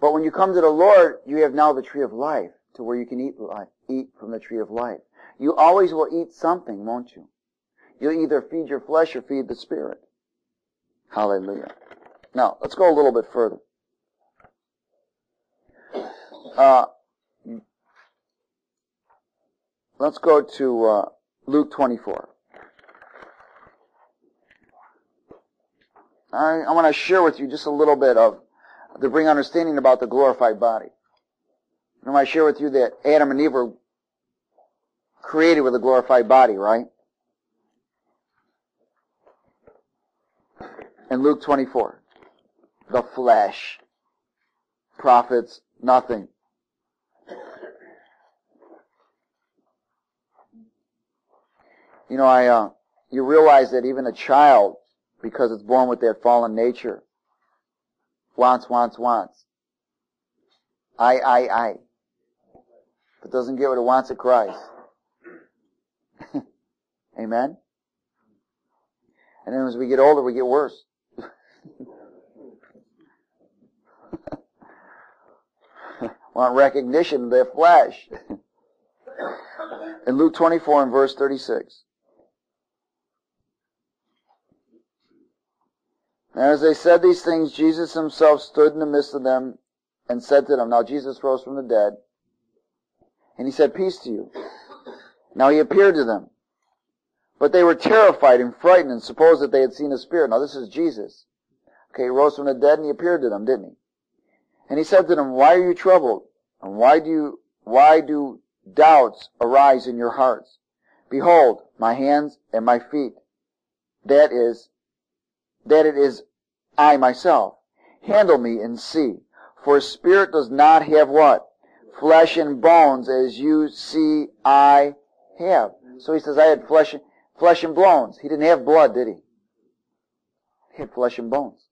But when you come to the Lord, you have now the tree of life to where you can eat life, eat from the tree of life. You always will eat something, won't you? You'll either feed your flesh or feed the spirit. Hallelujah. Now, let's go a little bit further. Uh, let's go to uh, Luke 24. I, I want to share with you just a little bit of to bring understanding about the glorified body. I want to share with you that Adam and Eve were created with a glorified body, right? In Luke 24, the flesh profits nothing. You know, I, uh, you realize that even a child, because it's born with that fallen nature, wants, wants, wants. I, I, I. If it doesn't get what it wants, it cries. <laughs> Amen? And then as we get older, we get worse. <laughs> Want recognition of their flesh. In Luke 24 and verse 36. Now as they said these things, Jesus himself stood in the midst of them and said to them, Now Jesus rose from the dead, and he said, Peace to you. Now he appeared to them. But they were terrified and frightened and supposed that they had seen a spirit. Now this is Jesus. Okay, he rose from the dead and he appeared to them, didn't he? And he said to them, Why are you troubled? And why do you, why do doubts arise in your hearts? Behold, my hands and my feet. That is, that it is I myself. Handle me and see. For spirit does not have what? Flesh and bones as you see I have. So he says, I had flesh, flesh and bones. He didn't have blood, did he? He had flesh and bones.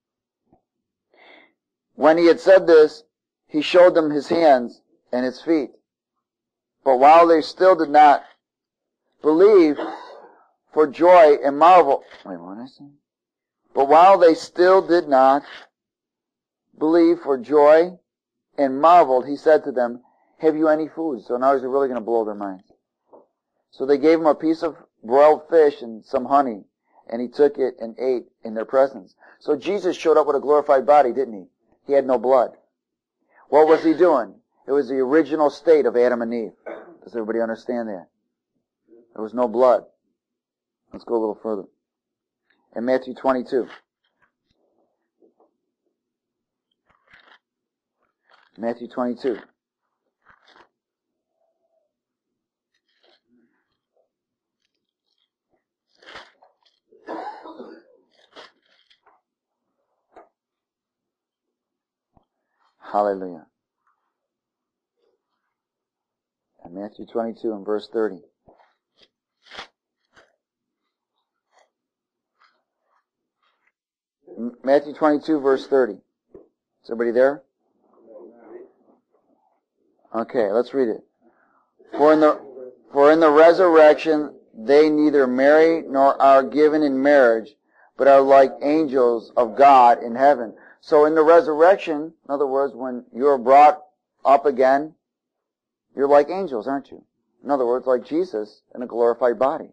When he had said this, he showed them his hands and his feet. But while they still did not believe for joy and marvel, wait, what did I say? But while they still did not believe for joy and marveled, he said to them, have you any food? So now he's really going to blow their minds. So they gave him a piece of broiled fish and some honey, and he took it and ate in their presence. So Jesus showed up with a glorified body, didn't he? He had no blood. What was he doing? It was the original state of Adam and Eve. Does everybody understand that? There was no blood. Let's go a little further. In Matthew 22. Matthew 22. Hallelujah. And Matthew 22 and verse 30. Matthew 22 verse 30. Is everybody there? Okay, let's read it. For in the, for in the resurrection they neither marry nor are given in marriage, but are like angels of God in heaven. So in the resurrection, in other words, when you're brought up again, you're like angels, aren't you? In other words, like Jesus in a glorified body.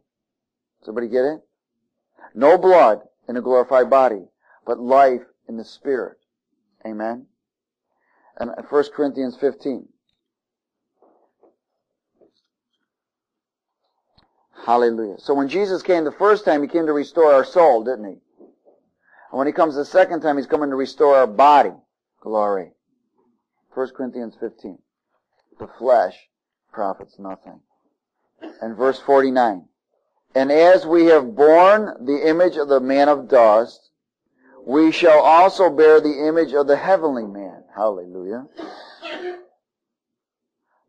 Does everybody get it? No blood in a glorified body, but life in the Spirit. Amen? And 1 Corinthians 15. Hallelujah. So when Jesus came the first time, He came to restore our soul, didn't He? And when he comes the second time, he's coming to restore our body. Glory. 1 Corinthians 15. The flesh profits nothing. And verse 49. And as we have borne the image of the man of dust, we shall also bear the image of the heavenly man. Hallelujah.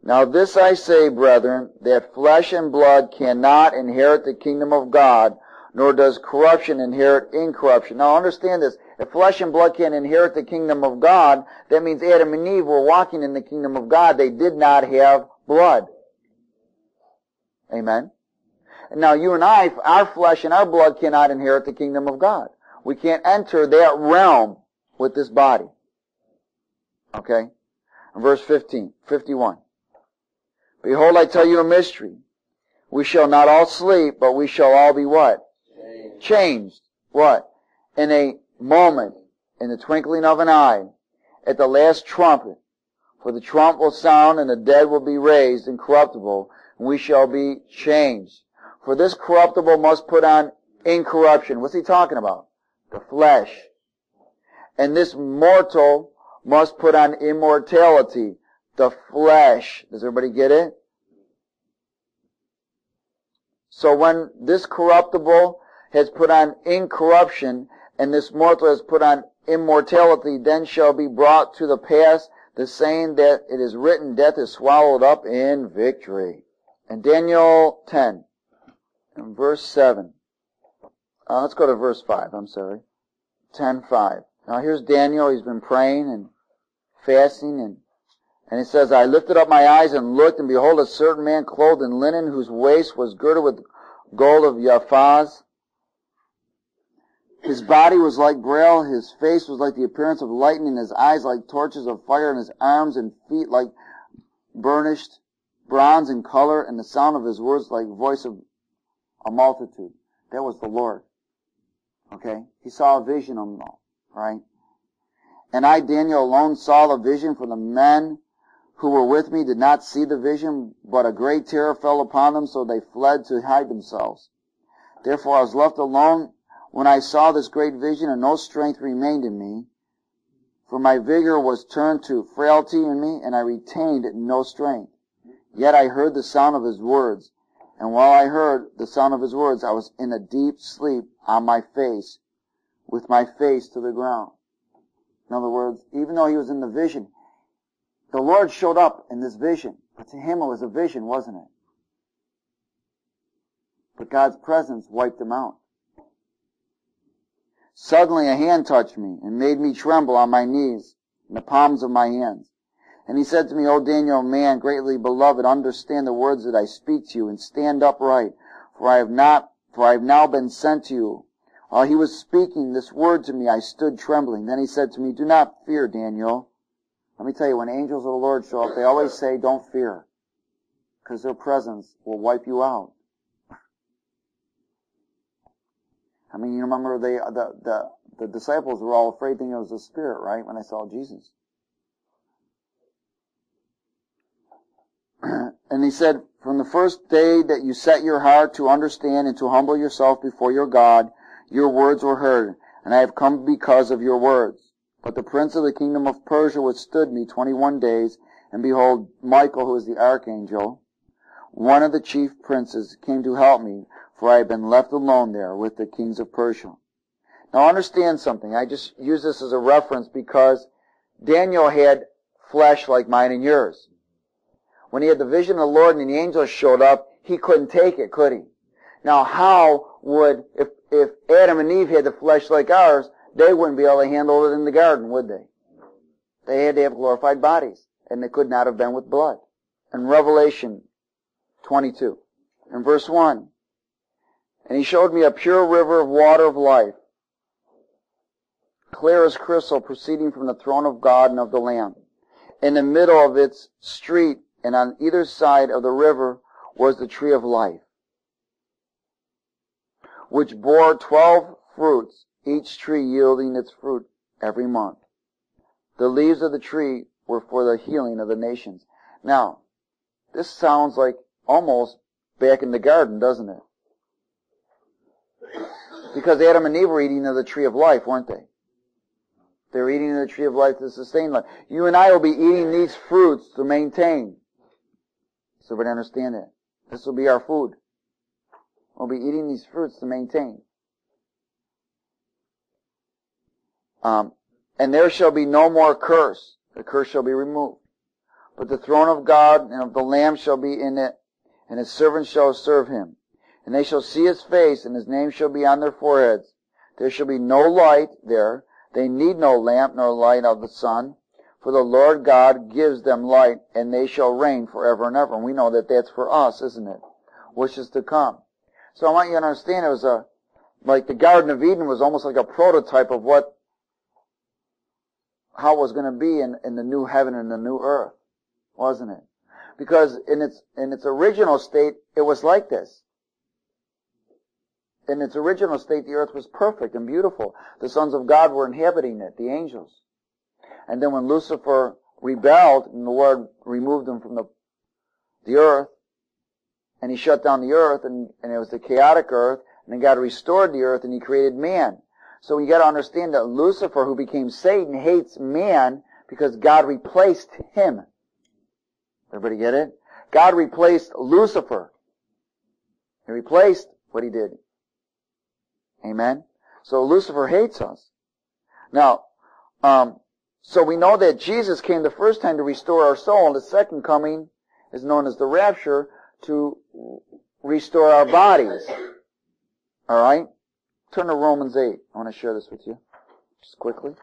Now this I say, brethren, that flesh and blood cannot inherit the kingdom of God, nor does corruption inherit incorruption. Now understand this. If flesh and blood can't inherit the kingdom of God, that means Adam and Eve were walking in the kingdom of God. They did not have blood. Amen? Now you and I, our flesh and our blood cannot inherit the kingdom of God. We can't enter that realm with this body. Okay? Verse 15, 51. Behold, I tell you a mystery. We shall not all sleep, but we shall all be what? Changed. What? In a moment, in the twinkling of an eye, at the last trumpet. For the trump will sound and the dead will be raised incorruptible, and we shall be changed. For this corruptible must put on incorruption. What's he talking about? The flesh. And this mortal must put on immortality. The flesh. Does everybody get it? So when this corruptible has put on incorruption, and this mortal has put on immortality, then shall be brought to the pass the saying that it is written, death is swallowed up in victory. And Daniel 10, and verse 7. Uh, let's go to verse 5, I'm sorry. 10, 5. Now here's Daniel, he's been praying and fasting and and he says, I lifted up my eyes and looked, and behold, a certain man clothed in linen, whose waist was girded with gold of Uphaz, his body was like beryl, his face was like the appearance of lightning, his eyes like torches of fire, and his arms and feet like burnished bronze in color, and the sound of his words like voice of a multitude. That was the Lord. Okay? He saw a vision of them all, right? And I, Daniel, alone saw the vision, for the men who were with me did not see the vision, but a great terror fell upon them, so they fled to hide themselves. Therefore I was left alone when I saw this great vision, and no strength remained in me. For my vigor was turned to frailty in me, and I retained no strength. Yet I heard the sound of his words, and while I heard the sound of his words, I was in a deep sleep on my face, with my face to the ground. In other words, even though he was in the vision, the Lord showed up in this vision. But to him it was a vision, wasn't it? But God's presence wiped him out. Suddenly a hand touched me and made me tremble on my knees in the palms of my hands. And he said to me, O Daniel, man greatly beloved, understand the words that I speak to you and stand upright, for I have not, for I have now been sent to you. While he was speaking this word to me, I stood trembling. Then he said to me, Do not fear, Daniel. Let me tell you, when angels of the Lord show up, they always say, don't fear. Because their presence will wipe you out. I mean, you remember they, the, the, the disciples were all afraid thinking it was a spirit, right? When they saw Jesus. <clears throat> and he said, from the first day that you set your heart to understand and to humble yourself before your God, your words were heard, and I have come because of your words. But the prince of the kingdom of Persia withstood me twenty-one days, and behold, Michael, who is the archangel, one of the chief princes, came to help me, for I had been left alone there with the kings of Persia. Now understand something. I just use this as a reference because Daniel had flesh like mine and yours. When he had the vision of the Lord and the angels showed up, he couldn't take it, could he? Now how would, if if Adam and Eve had the flesh like ours, they wouldn't be able to handle it in the garden, would they? They had to have glorified bodies, and they could not have been with blood. In Revelation 22, in verse 1, and he showed me a pure river of water of life, clear as crystal, proceeding from the throne of God and of the Lamb. In the middle of its street and on either side of the river was the tree of life which bore twelve fruits, each tree yielding its fruit every month. The leaves of the tree were for the healing of the nations. Now, this sounds like almost back in the garden, doesn't it? Because Adam and Eve were eating of the tree of life, weren't they? They were eating of the tree of life to sustain life. You and I will be eating these fruits to maintain. So we understand that. This will be our food. We'll be eating these fruits to maintain. Um, and there shall be no more curse. The curse shall be removed. But the throne of God and of the Lamb shall be in it, and his servants shall serve him. And they shall see his face, and his name shall be on their foreheads. There shall be no light there. They need no lamp nor light of the sun. For the Lord God gives them light, and they shall reign forever and ever. And we know that that's for us, isn't it? Which is to come. So I want you to understand it was a, like the Garden of Eden was almost like a prototype of what, how it was going to be in, in the new heaven and the new earth, wasn't it? Because in its, in its original state, it was like this. In its original state, the earth was perfect and beautiful. The sons of God were inhabiting it, the angels. And then when Lucifer rebelled and the Lord removed him from the, the earth, and he shut down the earth, and, and it was the chaotic earth, and then God restored the earth, and he created man. So you gotta understand that Lucifer, who became Satan, hates man because God replaced him. Everybody get it? God replaced Lucifer. He replaced what he did. Amen? So Lucifer hates us. Now, um, so we know that Jesus came the first time to restore our soul, and the second coming is known as the rapture, to restore our bodies. All right? Turn to Romans 8. I want to share this with you just quickly.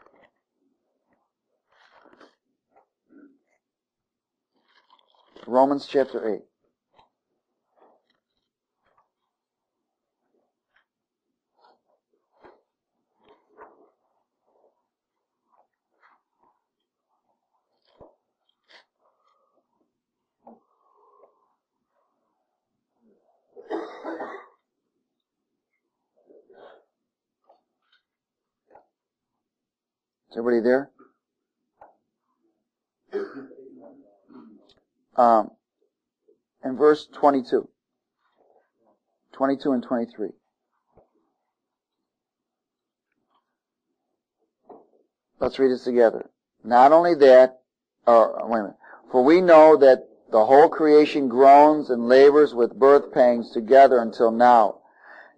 Romans chapter 8. Is everybody there? Um, in verse 22. 22 and 23. Let's read this together. Not only that, or wait a minute. For we know that the whole creation groans and labors with birth pangs together until now.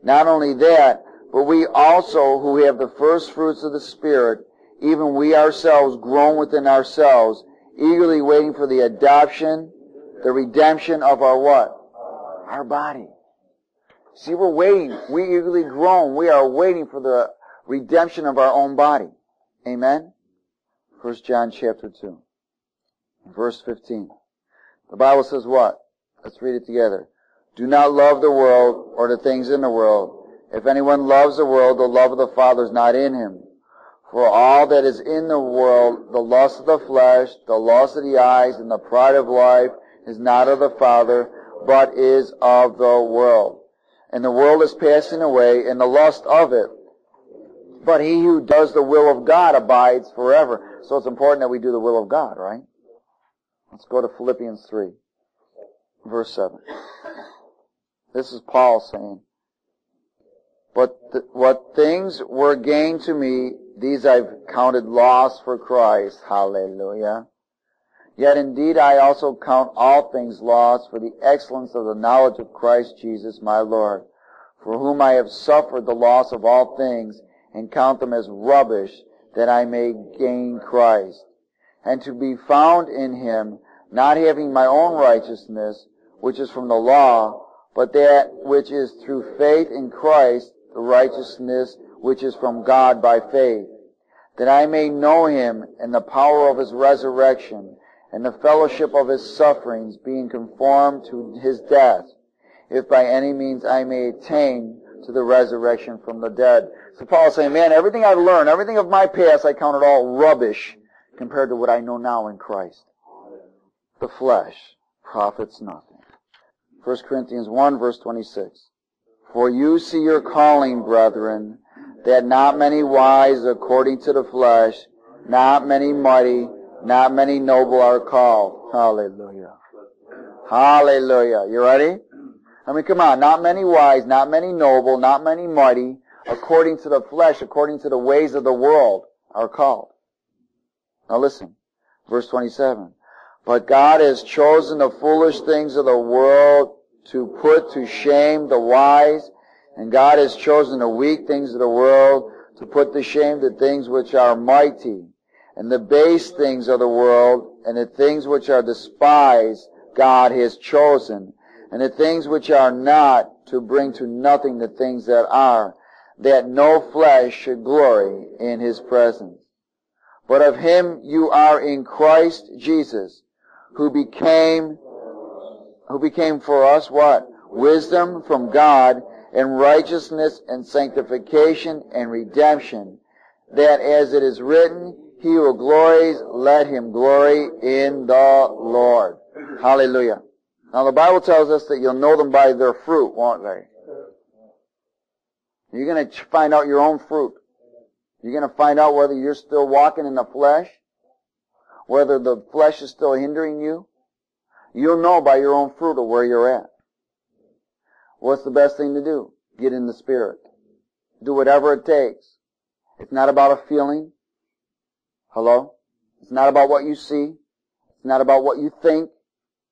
Not only that, but we also who have the first fruits of the Spirit, even we ourselves groan within ourselves, eagerly waiting for the adoption, the redemption of our what? Our body. See, we're waiting. We eagerly groan. We are waiting for the redemption of our own body. Amen? First John chapter 2. Verse 15. The Bible says what? Let's read it together. Do not love the world or the things in the world. If anyone loves the world, the love of the Father is not in him. For all that is in the world, the lust of the flesh, the lust of the eyes, and the pride of life is not of the Father, but is of the world. And the world is passing away, and the lust of it. But he who does the will of God abides forever. So it's important that we do the will of God, right? Let's go to Philippians 3, verse 7. This is Paul saying, But th- what things were gained to me, these I've counted loss for Christ. Hallelujah. Yet indeed I also count all things lost for the excellence of the knowledge of Christ Jesus my Lord, for whom I have suffered the loss of all things, and count them as rubbish, that I may gain Christ and to be found in him, not having my own righteousness, which is from the law, but that which is through faith in Christ, the righteousness which is from God by faith, that I may know him and the power of his resurrection, and the fellowship of his sufferings, being conformed to his death, if by any means I may attain to the resurrection from the dead. So Paul is saying, man, everything I've learned, everything of my past, I count it all rubbish compared to what I know now in Christ. The flesh profits nothing. 1 Corinthians 1 verse 26. For you see your calling, brethren, that not many wise according to the flesh, not many mighty, not many noble are called. Hallelujah. Hallelujah. You ready? I mean, come on. Not many wise, not many noble, not many mighty, according to the flesh, according to the ways of the world, are called. Now listen, verse 27. But God has chosen the foolish things of the world to put to shame the wise, and God has chosen the weak things of the world to put to shame the things which are mighty, and the base things of the world, and the things which are despised, God has chosen, and the things which are not to bring to nothing the things that are, that no flesh should glory in his presence. But of him you are in Christ Jesus, who became, who became for us what? Wisdom from God and righteousness and sanctification and redemption, that as it is written, he who glories, let him glory in the Lord. Hallelujah. Now the Bible tells us that you'll know them by their fruit, won't they? You're going to find out your own fruit. You're going to find out whether you're still walking in the flesh, whether the flesh is still hindering you. You'll know by your own fruit of where you're at. What's the best thing to do? Get in the Spirit. Do whatever it takes. It's not about a feeling. Hello? It's not about what you see. It's not about what you think.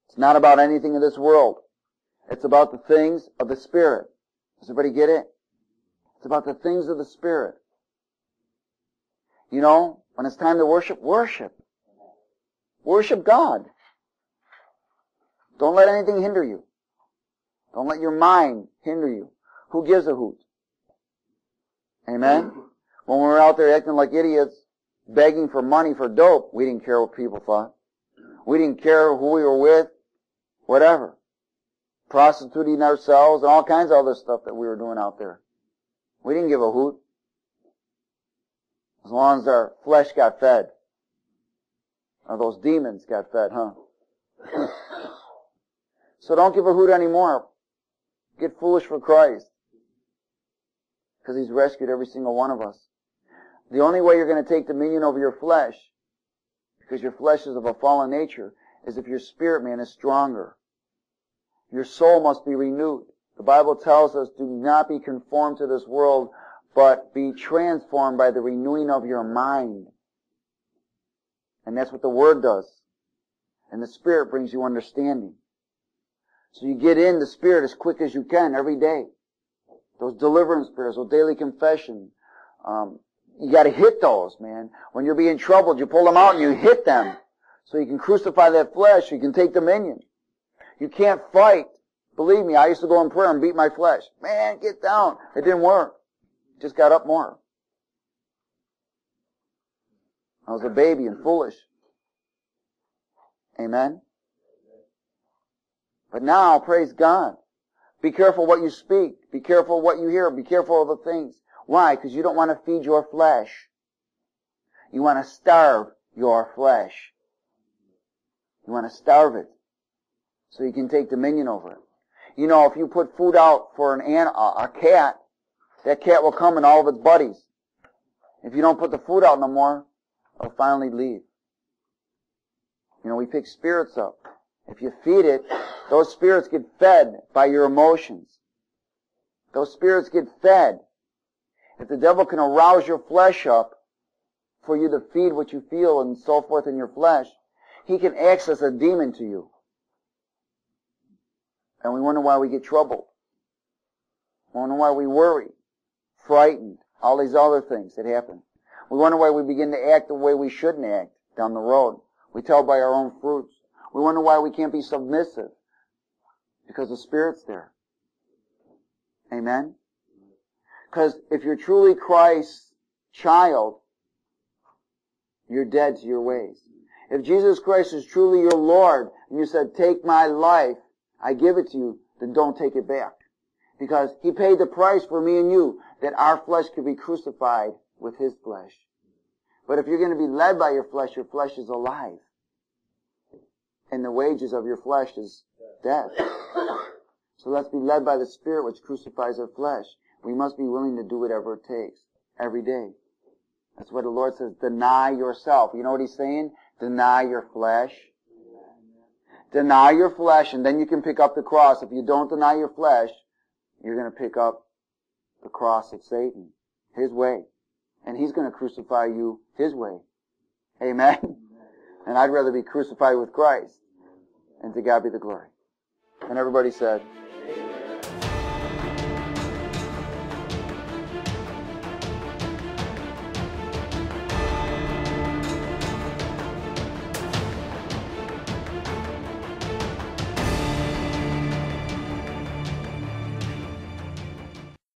It's not about anything in this world. It's about the things of the Spirit. Does everybody get it? It's about the things of the Spirit. You know, when it's time to worship, worship. Worship God. Don't let anything hinder you. Don't let your mind hinder you. Who gives a hoot? Amen? When we were out there acting like idiots, begging for money for dope, we didn't care what people thought. We didn't care who we were with, whatever. Prostituting ourselves and all kinds of other stuff that we were doing out there. We didn't give a hoot. As long as our flesh got fed. Or those demons got fed, huh? <coughs> so don't give a hoot anymore. Get foolish for Christ. Because He's rescued every single one of us. The only way you're going to take dominion over your flesh, because your flesh is of a fallen nature, is if your spirit man is stronger. Your soul must be renewed. The Bible tells us, do not be conformed to this world, but be transformed by the renewing of your mind. And that's what the Word does. And the Spirit brings you understanding. So you get in the Spirit as quick as you can every day. Those deliverance prayers, those daily confession. Um, you gotta hit those, man. When you're being troubled, you pull them out and you hit them. So you can crucify that flesh, you can take dominion. You can't fight. Believe me, I used to go in prayer and beat my flesh. Man, get down. It didn't work. Just got up more. I was a baby and foolish. Amen. But now, praise God. Be careful what you speak. Be careful what you hear. Be careful of the things. Why? Because you don't want to feed your flesh. You want to starve your flesh. You want to starve it so you can take dominion over it. You know, if you put food out for an ant, a cat, that cat will come and all of its buddies. If you don't put the food out no more, it'll finally leave. You know, we pick spirits up. If you feed it, those spirits get fed by your emotions. Those spirits get fed. If the devil can arouse your flesh up for you to feed what you feel and so forth in your flesh, he can access a demon to you. And we wonder why we get troubled. We wonder why we worry, frightened, all these other things that happen. We wonder why we begin to act the way we shouldn't act down the road. We tell by our own fruits. We wonder why we can't be submissive. Because the Spirit's there. Amen? Because if you're truly Christ's child, you're dead to your ways. If Jesus Christ is truly your Lord, and you said, take my life, I give it to you, then don't take it back. Because He paid the price for me and you, that our flesh could be crucified with His flesh. But if you're going to be led by your flesh, your flesh is alive and the wages of your flesh is death. So let's be led by the Spirit which crucifies our flesh. We must be willing to do whatever it takes every day. That's what the Lord says, deny yourself. You know what He's saying? Deny your flesh. Deny your flesh and then you can pick up the cross. If you don't deny your flesh, you're going to pick up the cross of Satan, his way. And he's going to crucify you his way. Amen. <laughs> And I'd rather be crucified with Christ. And to God be the glory. And everybody said,